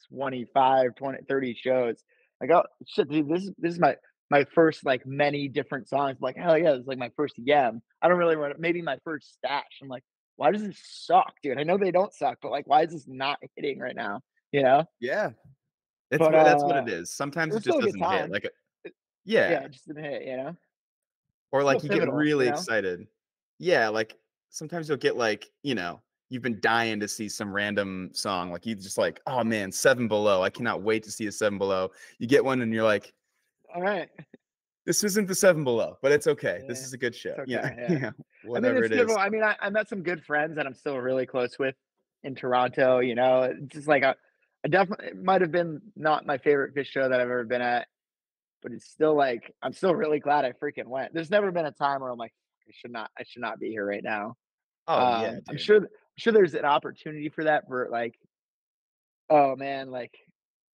25, 20, 30 shows. Like, oh shit, dude, this is this is my my first like many different songs. like, hell yeah, it's like my first YEM. I don't really want maybe my first stash. I'm like, why does this suck, dude? I know they don't suck, but like, why is this not hitting right now? You know? yeah, it's But, what, that's what uh, it is. Sometimes it just still a good doesn't hit. Like, a, yeah, Yeah, it just didn't hit, you know? or like you get really you know? excited. Yeah, like sometimes you'll get like you know you've been dying to see some random song. Like you just like, oh man, Seven Below. I cannot wait to see a Seven Below. You get one and you're like, All right. this isn't the Seven Below, but it's okay. This is a good show. it's (laughs) yeah, okay, yeah. I mean, whatever it's it is. I mean, I, I met some good friends that I'm still really close with in Toronto. You know, it's just like a, I definitely it might have been not my favorite Phish show that I've ever been at, but it's still like I'm still really glad I freaking went. There's never been a time where I'm like, I should not, I should not be here right now. Oh yeah, Um, I'm sure, I'm sure there's an opportunity for that for like, oh man, like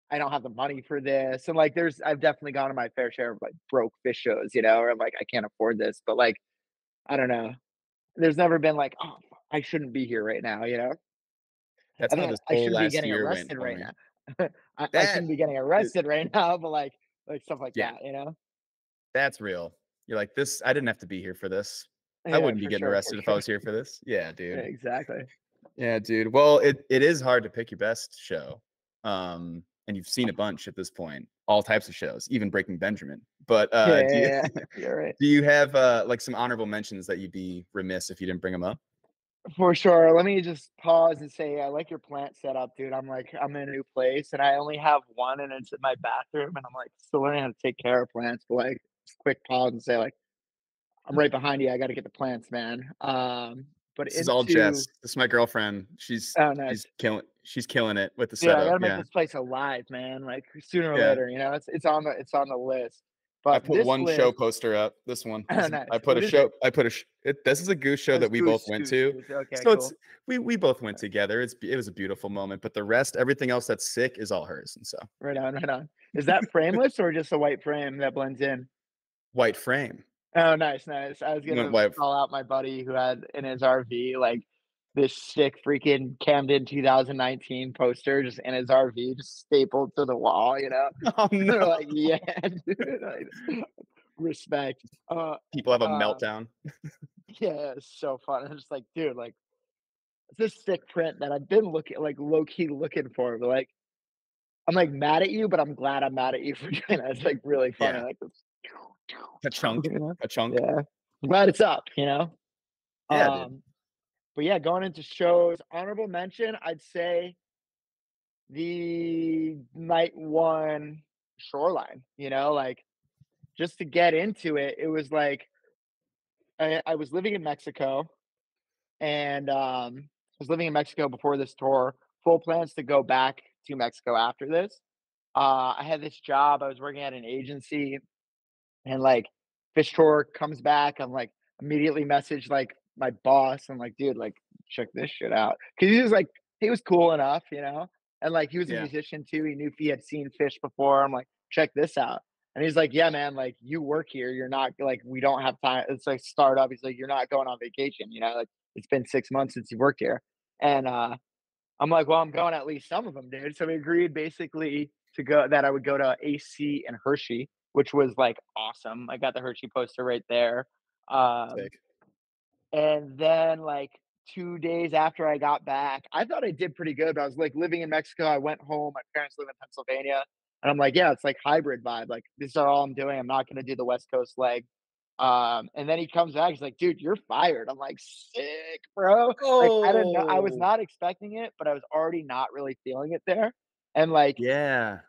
I don't have the money for this, and like there's, I've definitely gone to my fair share of like broke Phish shows, you know, or I'm like I can't afford this, but like I don't know. There's never been like, oh, I shouldn't be here right now, you know. That's I how this whole shouldn't be last getting year went right now. (laughs) I, I shouldn't be getting arrested (laughs) right now, but like like stuff like yeah, that, you know? that's real. You're like, "This I didn't have to be here for this. I wouldn't be getting sure, arrested if I was here for this." Yeah, Yeah, dude. exactly. Yeah, dude. Well, it it is hard to pick your best show. Um, and you've seen a bunch at this point, all types of shows, even Breaking Benjamin. But (laughs) Yeah, uh, do you yeah, yeah. You're right. do you have uh like some honorable mentions that you'd be remiss if you didn't bring them up? For sure. Let me just pause and say I like your plant setup, dude. I'm like I'm in a new place and I only have one and it's in my bathroom and I'm like still learning how to take care of plants, but like just quick pause and say like I'm right behind you. I got to get the plants, man. Um, but This is all Jess. This is my girlfriend. She's oh nice. she's killing she's killing it with the Dude, I setup. gotta make Yeah. this place alive, man. Like sooner or Yeah. later, you know, it's it's on the it's on the list. I put one show poster up. This one. (laughs) (laughs) oh nice. I put What a show. it? I put a. Sh- it, this is a goose show That's that we both went Goose, to. Goose. Okay, So it's we we both went together. It's it was a beautiful moment. But the rest, everything else that's sick, is all hers. And so Right on, right on. Is (laughs) that frameless or just a white frame that blends in? white frame. Oh, nice, nice. I was gonna call out my buddy who had in his RV like this sick freaking Camden 2019 poster just in his RV, just stapled to the wall, you know? (laughs) Oh (laughs) They're no! like, yeah, dude, (laughs) like, respect. Uh, People have a um, meltdown. yeah, it's so fun. I'm just like, dude, like, it's this sick print that I've been looking, like, low key looking for, but like, I'm like mad at you, but I'm glad I'm mad at you for doing that. It's like really funny. Yeah. Like, A chunk. A chunk. Yeah. I'm glad it's up, you know? Yeah. Um, but yeah, going into shows, honorable mention, I'd say the night one shoreline, you know, like just to get into it, it was like I, I was living in Mexico and um I was living in Mexico before this tour, full plans to go back to Mexico after this. Uh I had this job, I was working at an agency and like Phish tour comes back. I'm like immediately message like my boss. I'm like, dude, like check this shit out. Cause he was like, he was cool enough, you know? And like he was a Yeah. musician too. He knew if he had seen Phish before. I'm like, check this out. And he's like, Yeah, man, like you work here. You're not like we don't have time. It's like startup. He's like, You're not going on vacation, you know, like it's been six months since you worked here. And uh I'm like, well, I'm going at least some of them, dude. So we agreed basically to go that I would go to AC and Hershey, which was like awesome. I got the Hershey poster right there. Um, Sick. And then like two days after I got back, I thought I did pretty good. But I was like living in Mexico. I went home. My parents live in Pennsylvania. And I'm like, yeah, it's like hybrid vibe. Like this is all I'm doing. I'm not gonna do the West Coast leg. Um, and then he comes back, he's like, dude, you're fired. I'm like, sick, bro. Like I didn't know I was Oh not expecting it, but I was already not really feeling it there. And like yeah.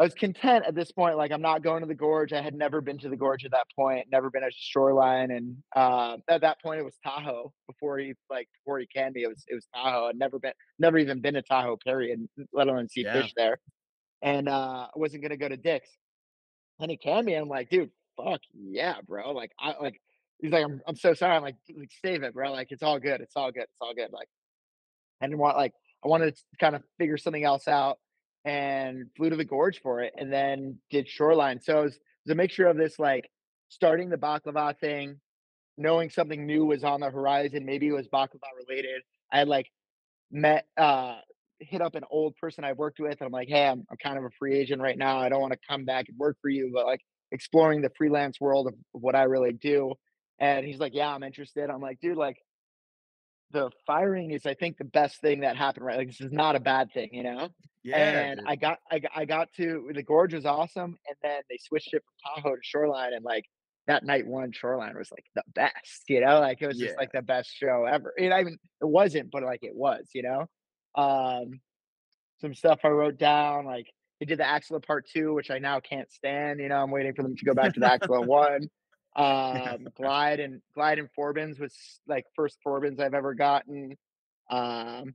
I was content at this point. Like I'm not going to the gorge. I had never been to the gorge at that point, never been at shoreline. And uh, at that point it was Tahoe before he like before he canned me, it was it was Tahoe. I'd never been never even been to Tahoe, period, let alone see Yeah. Phish there. And uh I wasn't gonna go to Dick's. And he canned me. I'm like, dude, fuck yeah, bro. Like I like he's like, I'm I'm so sorry. I'm like, like save it, bro. Like it's all good. It's all good. It's all good. Like I didn't want like I wanted to kind of figure something else out and flew to the gorge for it and then did shoreline. So it was, it was a mixture of this like starting the baklava thing, knowing something new was on the horizon. Maybe it was baklava related. I had like met uh hit up an old person I've worked with and I'm like, hey, I'm, I'm kind of a free agent right now. I don't want to come back and work for you, but like exploring the freelance world of what I really do. And he's like, yeah, I'm interested. I'm like, dude, like the firing is, I think, the best thing that happened, right? Like, this is not a bad thing, you know? Yeah, And dude. I got, I got, I got to the gorge was awesome, and then they switched it from Tahoe to Shoreline, and like that night one Shoreline was like the best, you know? Like it was just like the best show ever. And I mean, it wasn't, but like it was, you know? Um, some stuff I wrote down, like they did the Axilla part two, which I now can't stand. You know, I'm waiting for them to go back to the Axilla (laughs) one. Um, (laughs) Glide and Glide and Forbins was like first Forbins I've ever gotten. Um,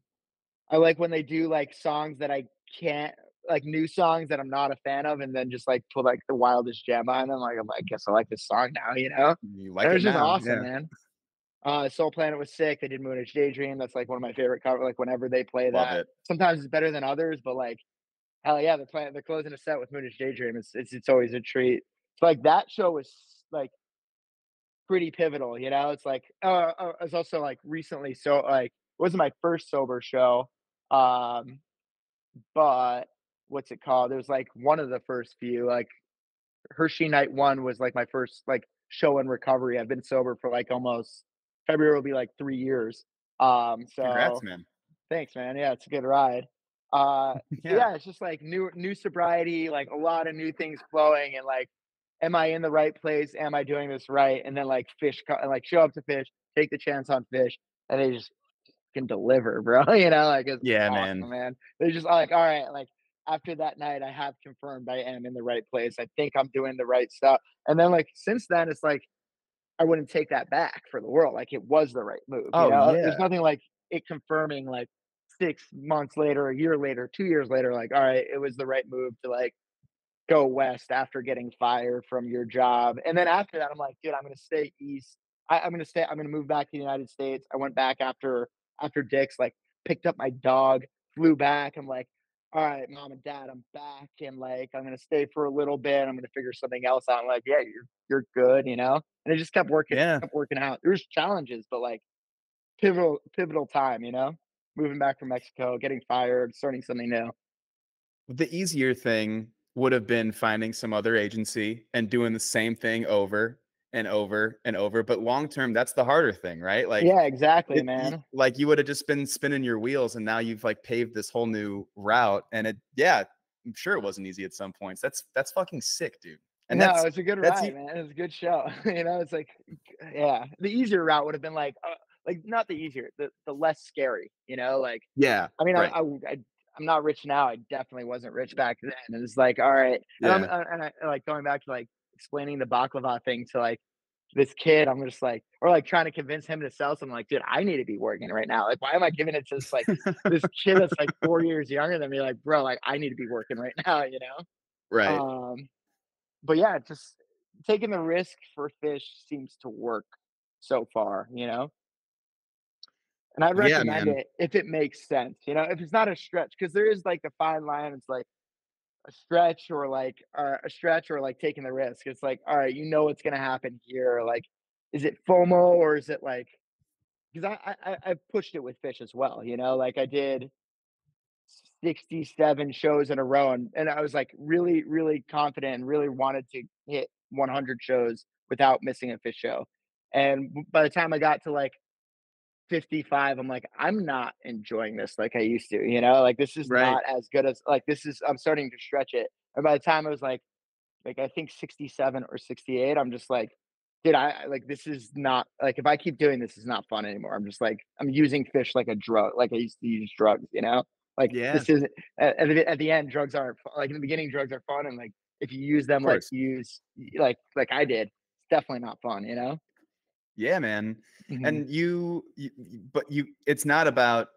I like when they do like songs that I can't like new songs that I'm not a fan of, and then just like put like the wildest jam on them. Like I'm like, I guess I like this song now, you know? You like it was just now. awesome, Yeah. man. Uh, Soul Planet was sick. They did Moonage Daydream. That's like one of my favorite cover. Like whenever they play Love that, it. sometimes it's better than others, but like hell yeah, they're playing. They're closing a set with Moonage Daydream. It's it's it's always a treat. So like that show was like pretty pivotal, you know. It's like uh, uh it's also like recently so like it wasn't my first sober show, um, but what's it called? It was like one of the first few. Like Hershey Night One was like my first like show in recovery. I've been sober for like almost February will be like three years. Um, Congrats, so man. thanks, man. Yeah, it's a good ride. Uh, (laughs) Yeah. yeah. it's just like new new sobriety, like a lot of new things flowing, and like, am I in the right place? Am I doing this right? And then like Phish, like show up to Phish, take the chance on Phish, and they just can deliver, (laughs) bro. You know, like it's Yeah, awesome, man. man. They're just like, all right, like after that night, I have confirmed I am in the right place. I think I'm doing the right stuff. And then like since then, it's like I wouldn't take that back for the world. Like it was the right move. Oh, you know? yeah. There's nothing like it confirming like six months later, a year later, two years later, like, all right, it was the right move to like go west after getting fired from your job. And then after that, I'm like, dude, I'm gonna stay east. I, I'm gonna stay, I'm gonna move back to the United States. I went back after after Dick's, like picked up my dog, flew back. I'm like, all right, mom and dad, I'm back and like I'm gonna stay for a little bit. I'm gonna figure something else out. I'm like, yeah, you're you're good, you know? And it just kept working, Yeah. kept working out. There's challenges, but like pivotal, pivotal time, you know? Moving back from Mexico, getting fired, starting something new. The easier thing would have been finding some other agency and doing the same thing over and over and over. But long term, that's the harder thing, right? Like, yeah, exactly, it- man. like you would have just been spinning your wheels, and now you've like paved this whole new route. And it, yeah, I'm sure it wasn't easy at some points. That's that's fucking sick, dude. And no, that's it's a good that's ride, man. It's a good show. (laughs) you know, it's like, yeah, the easier route would have been like, uh, like not the easier, the the less scary. You know, like yeah, I mean, right. I, I, I I'm not rich now. I definitely wasn't rich back then. And it's like, all right, and I'm Yeah. uh, and I like going back to like explaining the baklava thing to like this kid. I'm just like, or like trying to convince him to sell something. Like, dude, I need to be working right now. Like, why am I giving it to this like this (laughs) kid that's like four years younger than me? Like, bro, like I need to be working right now. You know. right. Um, but yeah, just taking the risk for Phish seems to work so far, you know. And I'd Yeah, recommend man. it if it makes sense, you know, if it's not a stretch, because there is like a fine line. It's like a stretch or like uh, a stretch or like taking the risk. It's like, all right, you know what's gonna happen here. Like, is it FOMO or is it like? Because I, I I- I've pushed it with Phish as well, you know. Like I did 67 shows in a row and, and I was like really, really confident and really wanted to hit 100 shows without missing a Phish show. And by the time I got to like 55, I'm like, I'm not enjoying this like I used to, you know, like this is Right. not as good as like this is, I'm starting to stretch it. And by the time I was like, like I think 67 or 68, I'm just like, dude, I like this is not like if I keep doing this, it's not fun anymore. I'm just like, I'm using Phish like a drug, like I used to use drugs, you know? Like Yeah. this isn't at, at, the, at the end, drugs aren't like in the beginning, drugs are fun, and like if you use them like use like like I did, it's definitely not fun, you know. Yeah, man. Mhm. and you, you you- but you it's not about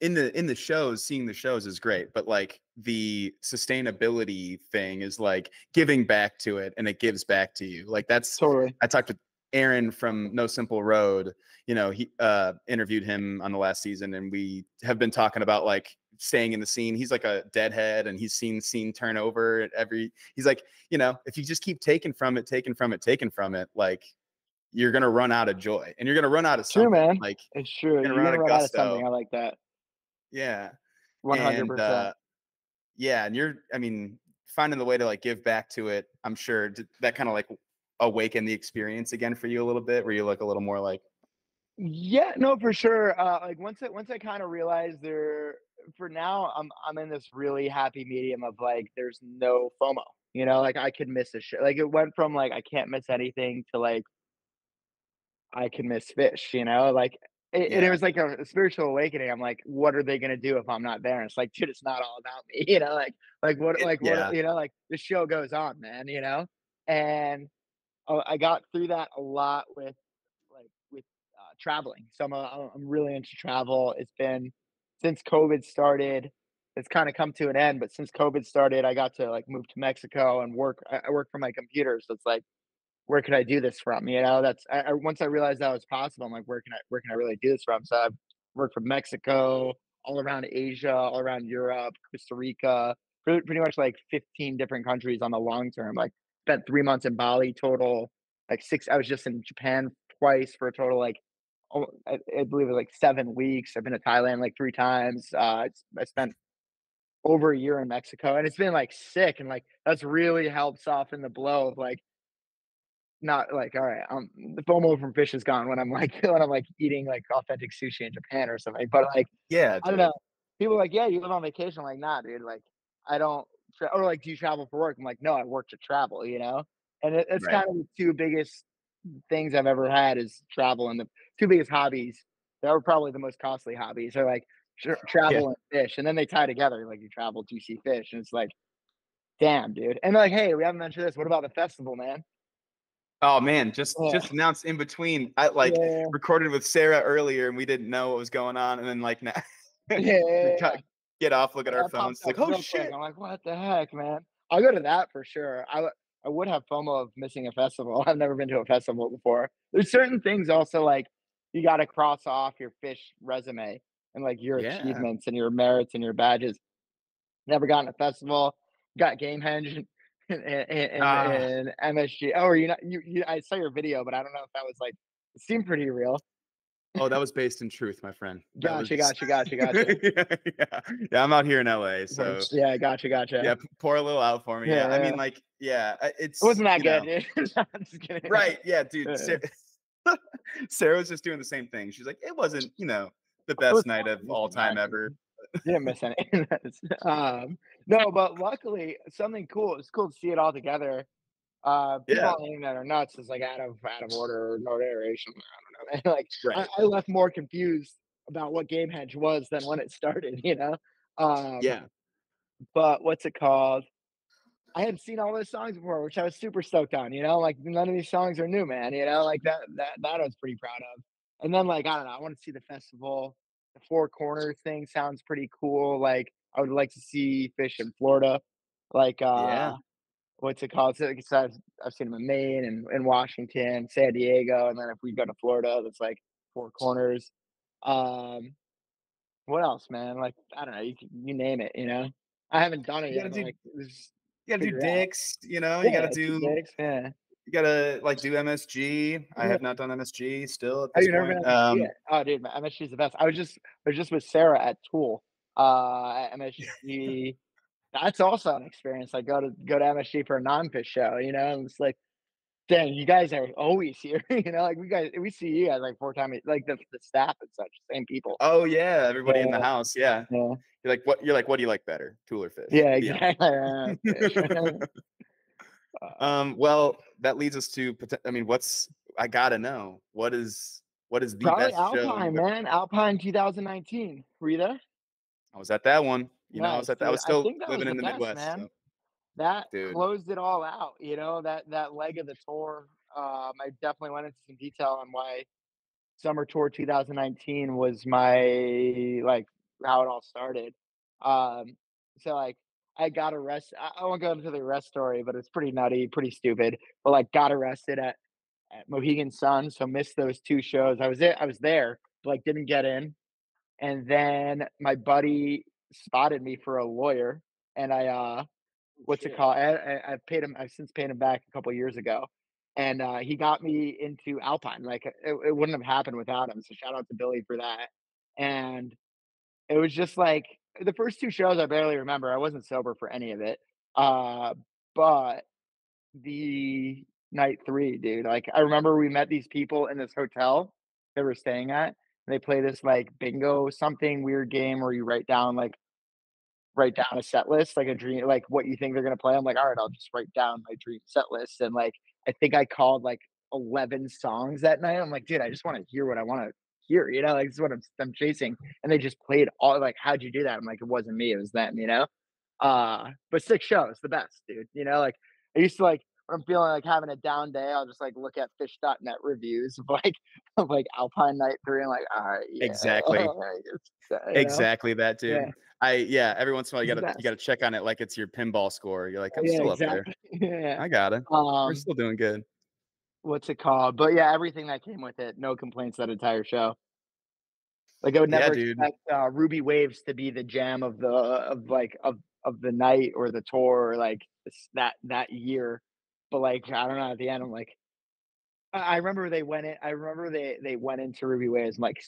in the in the shows seeing the shows is great but like the sustainability thing is like giving back to it and it gives back to you like that's totally. i talked to aaron from no simple road you know he uh interviewed him on the last season and we have been talking about like staying in the scene he's like a deadhead and he's seen scene turnover at every he's like you know if you just keep taking from it taking from it taking from it like you're gonna run out of joy and you're gonna run out of something. True, man. like It's true. gonna You're run gonna of run out of something. I like that. yeah One hundred percent. uh, yeah and you're i mean finding the way to like give back to it i'm sure did that kind of like awaken the experience again for you a little bit where you look a little more like Yeah, no, for sure. Uh, like once I once I kind of realized there, for now, I'm I'm in this really happy medium of like there's no FOMO. You know, like I could miss a show. Like it went from like I can't miss anything to like I can miss Phish. You know, like it, and it was like a, a spiritual awakening. I'm like, what are they gonna do if I'm not there? And it's like, dude, it's not all about me. (laughs) You know, like like what It- like yeah. what you know, like the show goes on, man. You know, and uh, I got through that a lot with like with uh, traveling. So I'm a, I'm really into travel. It's been since COVID started. It's kind of come to an end, but since COVID started, I got to like move to Mexico and work. I, I work from my computer, so it's like, where could I do this from? You know, that's I, I, once I realized that was possible. I'm like, where can I where can I really do this from? So I've worked from Mexico, all around Asia, all around Europe, Costa Rica, pretty, pretty much like 15 different countries on the long term. Like spent three months in Bali total, like six. I was just in Japan twice for a total like oh, I, I believe it was like seven weeks. I've been to Thailand like three times. Uh, I spent over a year in Mexico, and it's been like sick, and like that's really helped soften the blow of like not like all right, um, the FOMO from Phish is gone when I'm like (laughs) when I'm like eating like authentic sushi in Japan or something. But like, yeah, I don't know. People are like, yeah, you live on vacation. I'm like, nah, dude. Like, I don't. Tra- or like, do you travel for work? I'm like, no, I work to travel. You know, and it, it's right. kind of the two biggest things I've ever had is travel, and the two biggest hobbies that were probably the most costly hobbies are like travel yeah. and Phish, and then they tie together. Like you travel to see Phish, and it's like, damn, dude. And like, hey, we haven't mentioned this. What about the festival, man? Oh man, just yeah. just announced in between. I like yeah. recorded with Sarah earlier, and we didn't know what was going on, and then like now, (laughs) yeah, get off, look at our phones, like oh shit. Quick. I'm like, what the heck, man? I'll go to that for sure. I I would have FOMO of missing a festival. (laughs) I've never been to a festival before. There's certain things also like you got to cross off your Phish resume and like your yeah. achievements and your merits and your badges. Never gotten a festival. Got Gamehenge in, in, uh, in MSG. Oh, are you not? You, you, I saw your video, but I don't know if that was like. It seemed pretty real. oh, that was based in truth, my friend. Gotcha, was... gotcha, gotcha, (laughs) gotcha. yeah, yeah, yeah, I'm out here in LA, so yeah, gotcha, gotcha. Yeah, pour a little out for me. Yeah, yeah. I mean, like, yeah, it's it wasn't that good. (laughs) right? Yeah, dude. Sarah, (laughs) Sarah was just doing the same thing. She's like, it wasn't, you know, the best night of all time ever. Didn't miss any. um, no, but luckily something cool. It's cool to see it all together. Uh, people yeah. on the internet are nuts. It's like out of out of order or no narration. I don't know. (laughs) like right. I, I, left more confused about what Gamehenge was than when it started. (laughs) You know. Um, yeah. But what's it called? I had seen all those songs before, which I was super stoked on. You know, like none of these songs are new, man. You know, like that that that I was pretty proud of. And then like I don't know, I want to see the festival. The Four Corners thing sounds pretty cool. Like I would like to see Phish in Florida. Like uh yeah. what's it called? So, I've, I've seen them in Maine and in Washington, San Diego, and then if we go to Florida, that's like Four Corners. Um what else, man? Like I don't know, you you name it, you know. I haven't done it you yet. Do, like, you gotta do dicks, you know. Yeah, you gotta do dicks, yeah you gotta like do MSG. I have not done MSG still. At this oh, point. Um, oh, dude, MSG is the best. I was just I was just with Sarah at Tool. Uh, at MSG. (laughs) that's also an experience. Like go to go to MSG for a non-Phish show, you know, and it's like, dang, you guys are always here. (laughs) you know, like we guys we see you guys like four times, like the, the staff and such, same people. Oh yeah, everybody yeah. in the house. Yeah. yeah. You're like, what? You're like, what do you like better, tool or Phish? Yeah, exactly. (laughs) um, well, that leads us to. I mean, what's I gotta know what is what is the Probably best Alpine, show? man. Alpine 2019. Were you there? I was at that one. You know, I was at that. I was still living was in the best, Midwest. Man. So. That Dude. closed it all out. You know that that leg of the tour. Um, I definitely went into some detail on why summer tour 2019 was my like how it all started. Um, so like I got arrested. I, won't go into the arrest story, but it's pretty nutty, pretty stupid. But like, got arrested at, at Mohegan Sun, so missed those two shows. I was there, I was there, but like didn't get in. And then my buddy spotted me for a lawyer, and I uh, what's it called? I, I, I paid him. I've since paid him back a couple years ago, and uh, he got me into Alpine. Like it, it wouldn't have happened without him. So shout out to Billy for that. And it was just like the first two shows I barely remember. I wasn't sober for any of it. Uh, but the night three, dude, like I remember we met these people in this hotel they were staying at. They play this like bingo something weird game where you write down like write down a set list, like a dream, like what you think they're gonna play. I'm like, all right, I'll just write down my dream set list. And like I think I called like 11 songs that night. I'm like, dude, I just want to hear what I want to hear. you know, like this is what I'm, I'm chasing. And they just played all like, how'd you do that? I'm like, it wasn't me, it was them, you know? Uh, but six shows, the best, dude. You know, like I used to like when I'm feeling like having a down day, I'll just like look at Phish.net reviews of like (laughs) of like Alpine Night Three, and like, all right, yeah, (laughs) Exactly. you know? Exactly that, dude. Yeah. I yeah, every once in a while you gotta you gotta check on it like it's your pinball score. You're like, I'm Yeah, still up there. (laughs) Yeah. I got it. We're Um, still doing good. what's it called? But yeah, everything that came with it, no complaints that entire show. Like I would never dude. expect uh, Ruby Waves to be the jam of the of like of of the night or the tour or like that that year. But like I don't know. At the end, I'm like, I, remember they went in. I remember they they went into Ruby Waves. I'm like,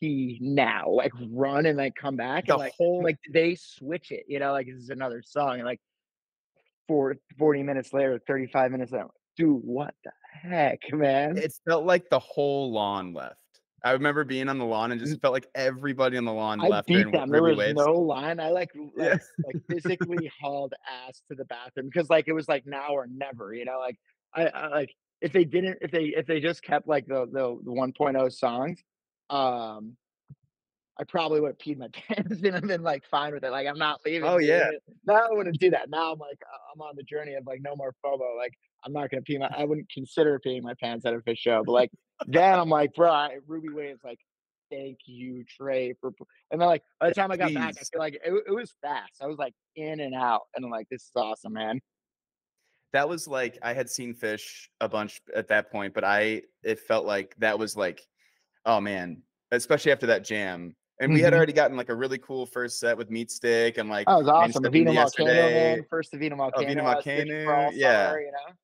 key now, like run and like come back The and like whole like they switch it. You know, like this is another song and like for 40 minutes later, 35 minutes later, dude, what the heck, man? it felt like the whole lawn left. I remember being on the lawn and just felt like everybody on the lawn I left beat them. There was Waves. no line. I like Yeah. like, like physically (laughs) hauled ass to the bathroom because like it was like now or never. You know, like I, I like if they didn't if they if they just kept like the the, the 1.0 songs, um, I probably would have peed my (laughs) pants and been like fine with it. Like I'm not leaving. Oh, yeah. Now I wouldn't do that. Now I'm like I'm on the journey of like no more FOMO. Like I'm not gonna pee my. I wouldn't consider peeing my pants at a Phish show. But like then I'm like, bro, I, Ruby Waves like. Thank you, Trey, for and then like by the time I got back, I feel like it, it was fast. I was like in and out, and I'm like, this is awesome, man. that was like I had seen Phish a bunch at that point, but I it felt like that was like, oh man, especially after that jam. And we had Mhm. already gotten like a really cool first set with Meat Stick and like That was awesome. The Vino Volcano, man. First Volcano. Vino I was fishing for Volcano, yeah. summer, you know.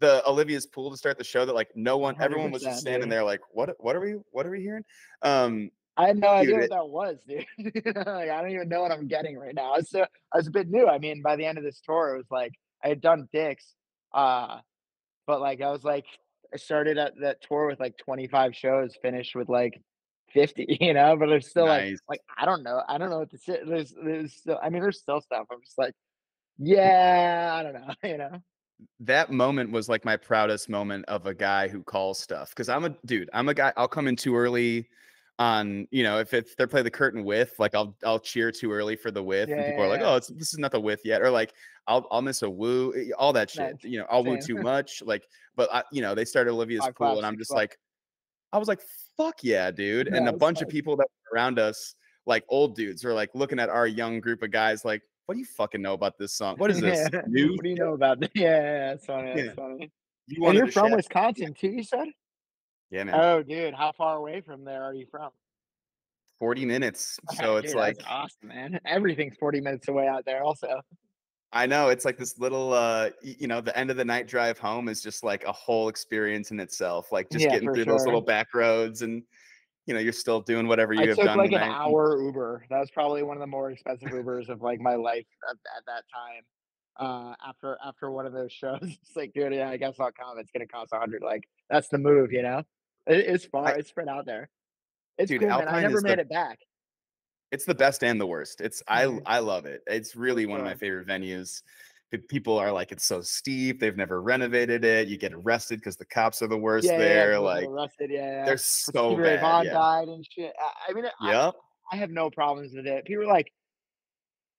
the Olivia's pool to start the show that like no one everyone was just standing dude. there like what what are we what are we hearing? Um I had no idea what it- that was, dude. (laughs) like, I don't even know what I'm getting right now. I So I was a bit new. I mean, by the end of this tour, it was like I had done dicks, uh, but like I was like I started at that tour with like 25 shows, finished with like 50, (laughs) you know. But there's still Nice. like like I don't know. I don't know what to say. There's there's still. I mean, there's still stuff. I'm just like, yeah, I don't know, (laughs) you know. that moment was like my proudest moment of a guy who calls stuff because I'm a dude. I'm a guy. I'll come in too early on you know if it's they're play the curtain with like I'll I'll cheer too early for the with and people are like Yeah. oh it's this is not the with yet or like I'll I'll miss a woo eh, all that shit Nice. you know I'll woo too (laughs) much like but I, you know they started Olivia's Five pool claps, and I'm just like I was like fuck yeah dude and a it's bunch of people that were around us like old dudes were like looking at our young group of guys like what do you fucking know about this song what is this Yeah. (laughs) new What do you know about that? Yeah, yeah, yeah, that's funny. That's Yeah. funny. You and you're from Wisconsin too, you said? yeah man Oh, dude, how far away from there are you from? 40 minutes. (laughs) So it's dude, like that's awesome, man. Everything's 40 minutes away out there, also. I know it's like this little uh you know, the end of the night drive home is just like a whole experience in itself. Like just Yeah, getting through those little back roads and you know, you're still doing whatever you I have took done like an hour Uber. That was probably one of the more expensive Ubers of like my life at, at that time. Uh, after after one of those shows, (laughs) it's like, dude, yeah, I guess I'll come. It's gonna cost a hundred. Like that's the move, you know. It, it's far. I- it's spread out there. It's Dude, cool, man. I never is the- made it back. It's the best and the worst. It's I Mhm. I love it. It's really one of my favorite venues. People are like, it's so steep. They've never renovated it. You get arrested because the cops are the worst Yeah, yeah, there. get like arrested. Yeah, yeah. they're so Ray bad. Vaughan Yeah. died and shit. I, I mean, I, I have no problems with it. People are like,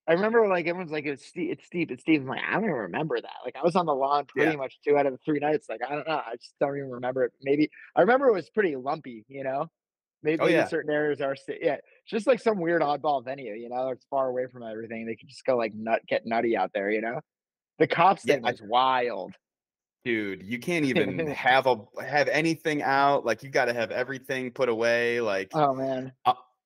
I remember like everyone's like, it's steep, it's steep, it's steep. I'm like, I don't even remember that. Like I was on the lawn pretty Yeah. much two out of the three nights. Like I don't know, I just don't even remember it. Maybe I remember it was pretty lumpy, you know. Maybe, Oh, yeah. certain areas are, yeah, it's just like some weird oddball venue, you know. It's far away from everything. They could just go like nut, get nutty out there, you know. The cops Yeah, thing I- was wild. dude you can't even (laughs) have a have anything out like you got to have everything put away like Oh man,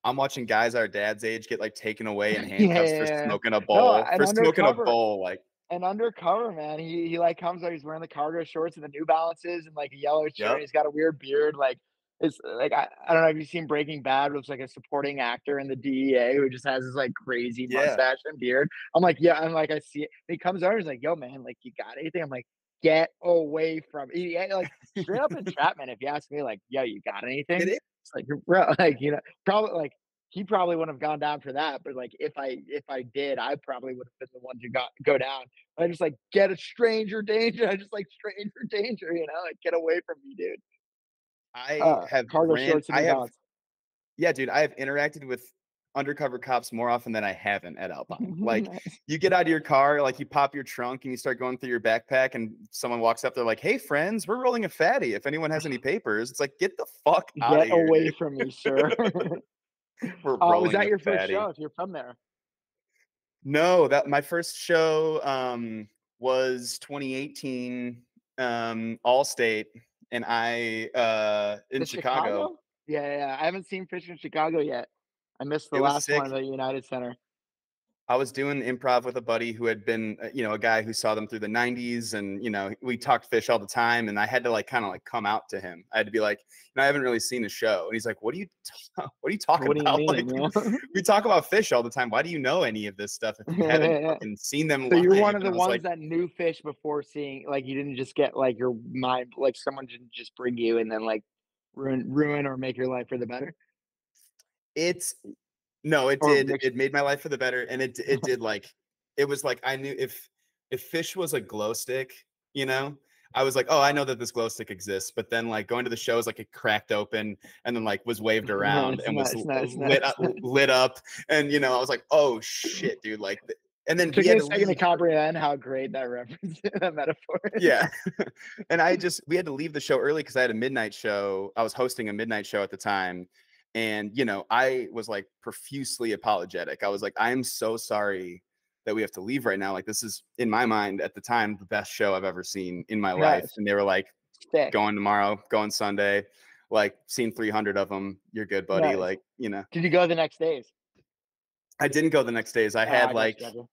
i'm watching guys our dad's age get like taken away in (laughs) handcuffs for smoking a bowl and for smoking a bowl like and undercover, man. He he like comes out, he's wearing the cargo shorts and the New Balances and like a yellow shirt. Yep. He's got a weird beard. Like it's uh, like I, I don't know if you've seen Breaking Bad, but it's like a supporting actor in the DEA who just has this like crazy Yeah. mustache and beard. I'm like, yeah, I'm like, I see it. He comes over, he's like, yo, man, like you got anything? I'm like, get away from he, like straight up entrapment. (laughs) If you ask me, like, yo, you got anything? It is. It's like, bro, (laughs) like you know, probably like he probably wouldn't have gone down for that, but like if I if I did, I probably would have been the one to got go down. I just like get a stranger danger. (laughs) I just like stranger danger, you know, like get away from me, dude. I Uh, have cargo ran, shorts i have yeah dude i have interacted with undercover cops more often than I haven't at Alpine. (laughs) Like you get out of your car, like you pop your trunk and you start going through your backpack, and someone walks up, they're like, "Hey, friends, we're rolling a fatty. If anyone has any (laughs) papers, it's like get the fuck out Get of here, away dude. from me, sir. (laughs) We're Oh, was that your first show? If you're from there, No, that my first show um, was 2018, um, Allstate, and I uh, in The Chicago. Yeah, yeah, yeah. I haven't seen Phish in Chicago yet. I missed the last one at the United Center. I was doing improv with a buddy who had been, uh, you know, a guy who saw them through the 90s and, you know, we talked Phish all the time and I had to like kind of like come out to him. I had to be like, you know, I haven't really seen a show. And he's like, what are you, ta- (laughs) what are you talking What do you about? (laughs) mean? Like, yeah? (laughs) we talk about Phish all the time. Why do you know any of this stuff if you haven't yeah, yeah. fucking seen them So you're one of the ones like, that knew Phish before seeing, like you didn't just get like your mind, like someone didn't just bring you and then like ruin, ruin or make your life for the better. It's no, it Or did. mix- It made my life for the better, and it it did like it was like I knew if if Phish was a glow stick, you know, I was like, oh, I know that this glow stick exists. But then like going to the shows, like it cracked open and then like was waved (laughs) around Nice, and was nice, l- nice, lit up, (laughs) lit up, and you know, I was like, oh shit, dude, like, and then Took we me a to second to comprehend how great that reference, (laughs) that metaphor. is. yeah and i just we had to leave the show early because i had a midnight show i was hosting a midnight show at the time and you know i was like profusely apologetic i was like i'm so sorry that we have to leave right now like this is in my mind at the time the best show i've ever seen in my life and they were like Sick. going tomorrow going sunday like seen 300 of them you're good buddy Nice. like you know Did you go the next days? i didn't go the next days i Oh, had got like you, got you.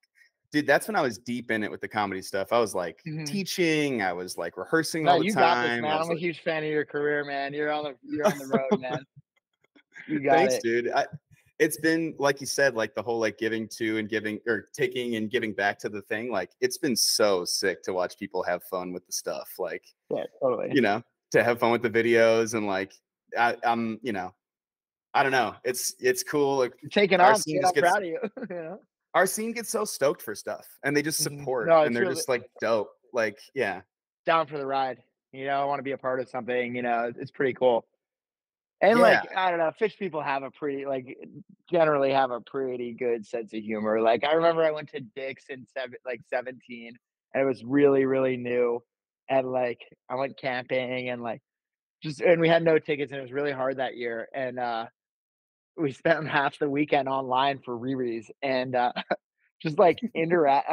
dude that's when i was deep in it with the comedy stuff i was like Mhm. teaching i was like rehearsing No, all the you time got this, I man. I'm a like- huge fan of your career, man. You're on the you're on the road, man. You got Thanks, it. dude. I, it's been like you said, like the whole like giving to and giving or taking and giving back to the thing. Like it's been so sick to watch people have fun with the stuff. Like Yeah, totally. you know, to have fun with the videos and like I, I'm, you know, I don't know. It's it's cool. Like You're taking our off, scene just I'm gets- proud of you. (laughs) you know? our scene gets so stoked for stuff, and they just Mhm. support, No, and they're really- just like dope. Like yeah, Down for the ride. You know, I want to be a part of something. You know, it's pretty cool. And Yeah. like I don't know, Phish people have a pretty like generally have a pretty good sense of humor. Like I remember I went to Dick's in seven like seventeen, and it was really really new, and like I went camping and like just and we had no tickets and it was really hard that year and uh we spent (laughs) half the weekend online for rereads and uh (laughs) just like (laughs) interact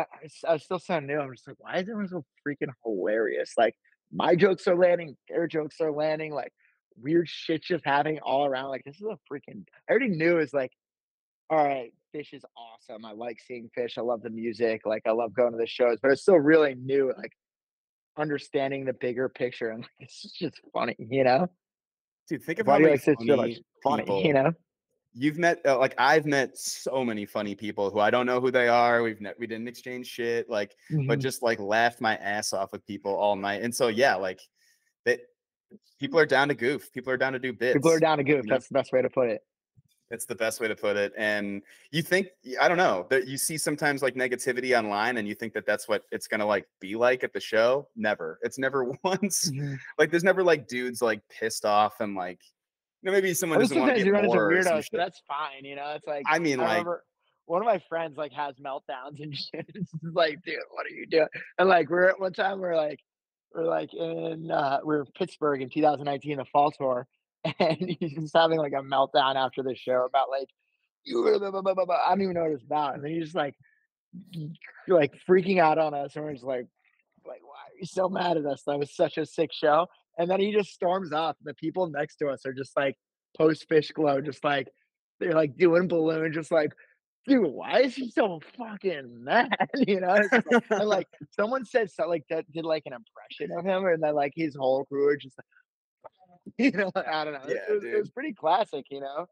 I was still so new i'm just like why is everyone so freaking hilarious like my jokes are landing their jokes are landing like weird shit just happening all around like this is a freaking i already knew it's like all right Phish is awesome i like seeing Phish i love the music like i love going to the shows but it's still really new like understanding the bigger picture and (laughs) like it's just funny you know dude. Think of why how many like sit so much funny funny (laughs) you know you've met uh, like I've met so many funny people who I don't know who they are. We've ne- we didn't exchange shit, like, but Mhm. just like laughed my ass off with people all night. And so yeah, like that people are down to goof. People are down to do bits. people are down to goof that's the best way to put it It's the best way to put it. And you think I don't know that you see sometimes like negativity online, and you think that that's what it's gonna like be like at the show. Never. It's never (laughs) once. Mm-hmm. Like there's never like dudes like pissed off and like. You know, maybe someone doesn't want to get run into more or some weirdos, shit. that's fine. You know, it's like I mean, I like, remember one of my friends like has meltdowns and (laughs) shit. It's like, dude, what are you doing? And like we're at one time we're like we're like in uh we're in Pittsburgh in 2019, the fall tour, (laughs) and he's just having like a meltdown after the show about like you. I don't even know what it's about. And then he's just like like freaking out on us, and we're just like like why are you so mad at us? That was such a sick show. And then he just storms off. And the people next to us are just like post Phish glow, just like they're like doing balloon, just like, dude, why is he so fucking (laughs) mad? You know, like- and like (laughs) someone said so like that did like an impression of him, and then like his whole crew are just like, (laughs) you know, I don't know. It- Yeah, it, was, it was pretty classic, you know.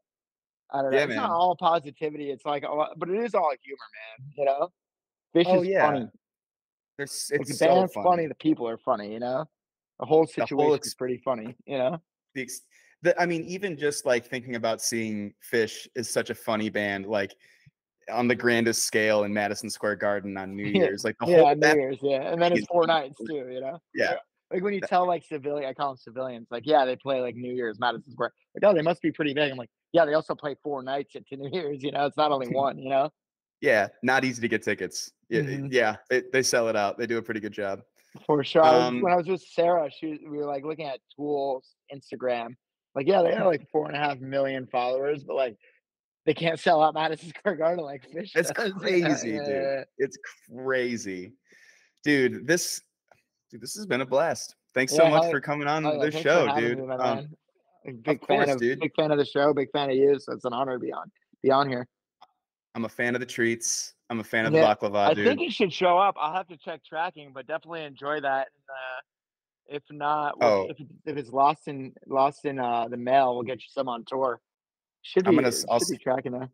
I don't know. Yeah, it's not all positivity. It's like, a but it is all humor, man. You know, Phish Oh, is yeah. funny. There's Like, it's the so band's funny. funny. The people are funny. You know, the whole whole situation ex- is pretty funny. You know. The, ex- the I mean, even just like thinking about seeing Phish is such a funny band, like on the grandest scale in Madison Square Garden on New Year's. Like the Yeah, whole New Year's, yeah, and then it's four nights too. You know. yeah, Like when you That- tell like civilian, I call them civilians. Like, yeah, they play like New Year's, Madison Square. Like, oh, they must be pretty big. I'm like, yeah, they also play four nights at (laughs) New Year's. You know, it's not only (laughs) one. You know. Yeah, not easy to get tickets. Yeah, Mhm. yeah, they, they sell it out. They do a pretty good job. For sure. I was, Um, when I was with Sarah, she was, we were like looking at Tool's Instagram. Like, yeah, they have like four and a half million followers, but like they can't sell out Madison Square Garden like Phish. It's does. (laughs) Crazy, yeah, dude. yeah. It's crazy, dude. This, dude, this has been a blast. Thanks so Yeah, much hell- for coming on Oh, this show, dude. me, Um, Big course, fan of dude. big fan of the show, big fan of you. So it's an honor to be on be on here. I'm a fan of the treats. I'm a fan of the baklava, I dude. think you should show up. I'll have to check tracking, but definitely enjoy that. And, uh, if not, Oh. if, if it's lost in lost in uh, the mail, we'll get you some on tour. Should be, I'm gonna I'll be tracking that.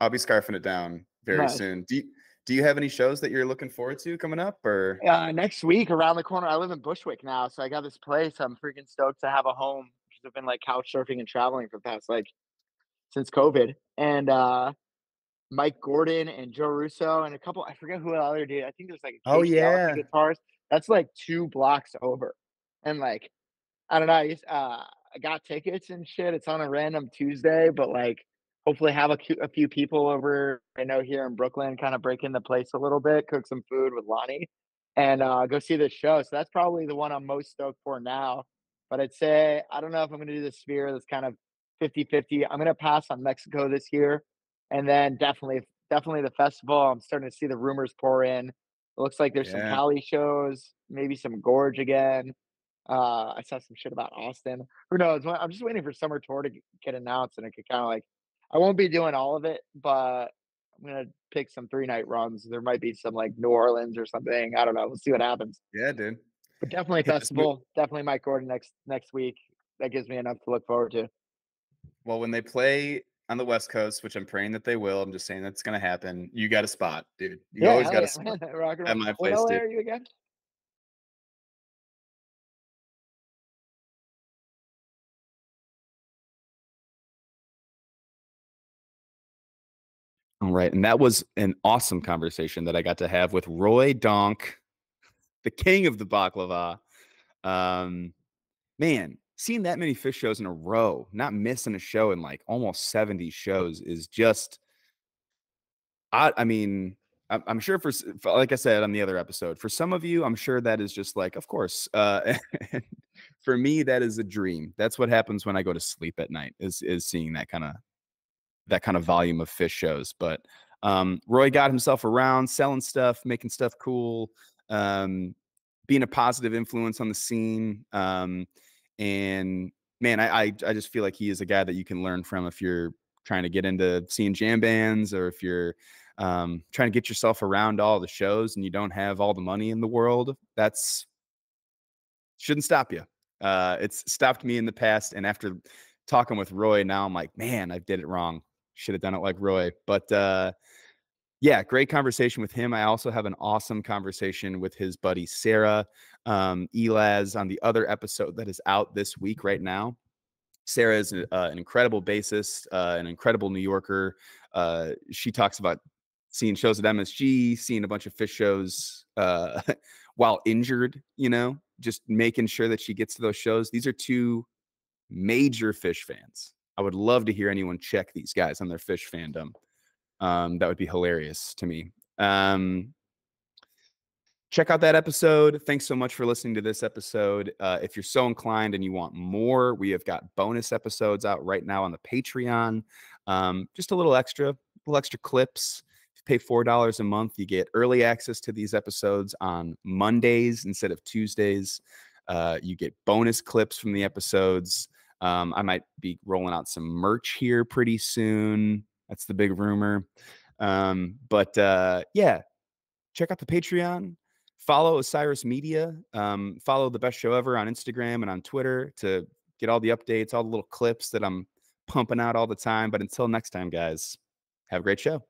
I'll be scarfing it down very Nice. soon. Do you, do you have any shows that you're looking forward to coming up or? Uh, next week around the corner, I live in Bushwick now, so I got this place. I'm freaking stoked to have a home because I've been like couch surfing and traveling for the past like since COVID. And uh, Mike Gordon and Joe Russo and a couple. I forget who the other dude. I think there's like Oh, yeah. guitarist. That's like two blocks over, and like I don't know. I just, uh, I got tickets and shit. It's on a random Tuesday, but like hopefully have a, cu- a few people over. I know here in Brooklyn, kind of break in the place a little bit, cook some food with Lonnie, and uh, go see the show. So that's probably the one I'm most stoked for now. But I'd say I don't know if I'm going to do the Sphere. That's kind of 50-50. I'm going to pass on Mexico this year, and then definitely, definitely the festival. I'm starting to see the rumors pour in. It looks like there's some Cali shows, maybe some Gorge again. Uh, I saw some shit about Austin. Who knows? I'm just waiting for summer tour to get announced, and I could kind of like, I won't be doing all of it, but I'm gonna pick some three night runs. There might be some like New Orleans or something. I don't know. We'll see what happens. Yeah, dude. But definitely festival. Definitely Mike Gordon next next week. That gives me enough to look forward to. Well, when they play on the West Coast, which I'm praying that they will, I'm just saying that's going to happen. You got a spot, dude. You always hell got a yeah. spot. (laughs) Rock at my place, LA dude. are you again? Right. And that was an awesome conversation that I got to have with Roi Donk, the king of the baklava. Um, man, seeing that many Phish shows in a row, not missing a show in like almost 70 shows is just, I, I mean, I'm, sure for, for, like I said on the other episode, for some of you, I'm sure that is just like, of course. Uh, (laughs) for me, that is a dream. That's what happens when I go to sleep at night is, is seeing that kind of that kind of volume of Phish shows. But um, Roi got himself around selling stuff, making stuff cool, um, being a positive influence on the scene. Um, and man, I, I I just feel like he is a guy that you can learn from if you're trying to get into seeing jam bands or if you're um, trying to get yourself around all the shows and you don't have all the money in the world. That's shouldn't stop you. Uh, it's stopped me in the past, and after talking with Roi, now I'm like, man, I did it wrong. Should have done it like Roi. But uh, yeah, great conversation with him. I also have an awesome conversation with his buddy Sarah um, Elaz on the other episode that is out this week right now. Sarah is uh, an incredible bassist, uh, an incredible New Yorker. Uh, she talks about seeing shows at MSG, seeing a bunch of Phish shows uh, (laughs) while injured, you know, just making sure that she gets to those shows. These are two major Phish fans. I would love to hear anyone check these guys on their Phish fandom. Um, that would be hilarious to me. Um, check out that episode. Thanks so much for listening to this episode. Uh, if you're so inclined and you want more, we have got bonus episodes out right now on the Patreon. Um, just a little extra, little extra clips. If you pay four dollars a month, you get early access to these episodes on Mondays instead of Tuesdays. Uh, you get bonus clips from the episodes. Um, I might be rolling out some merch here pretty soon. That's the big rumor. Um, but uh, yeah, check out the Patreon. Follow Osiris Media. Um, follow the best show ever on Instagram and on Twitter to get all the updates, all the little clips that I'm pumping out all the time. But until next time, guys, have a great show.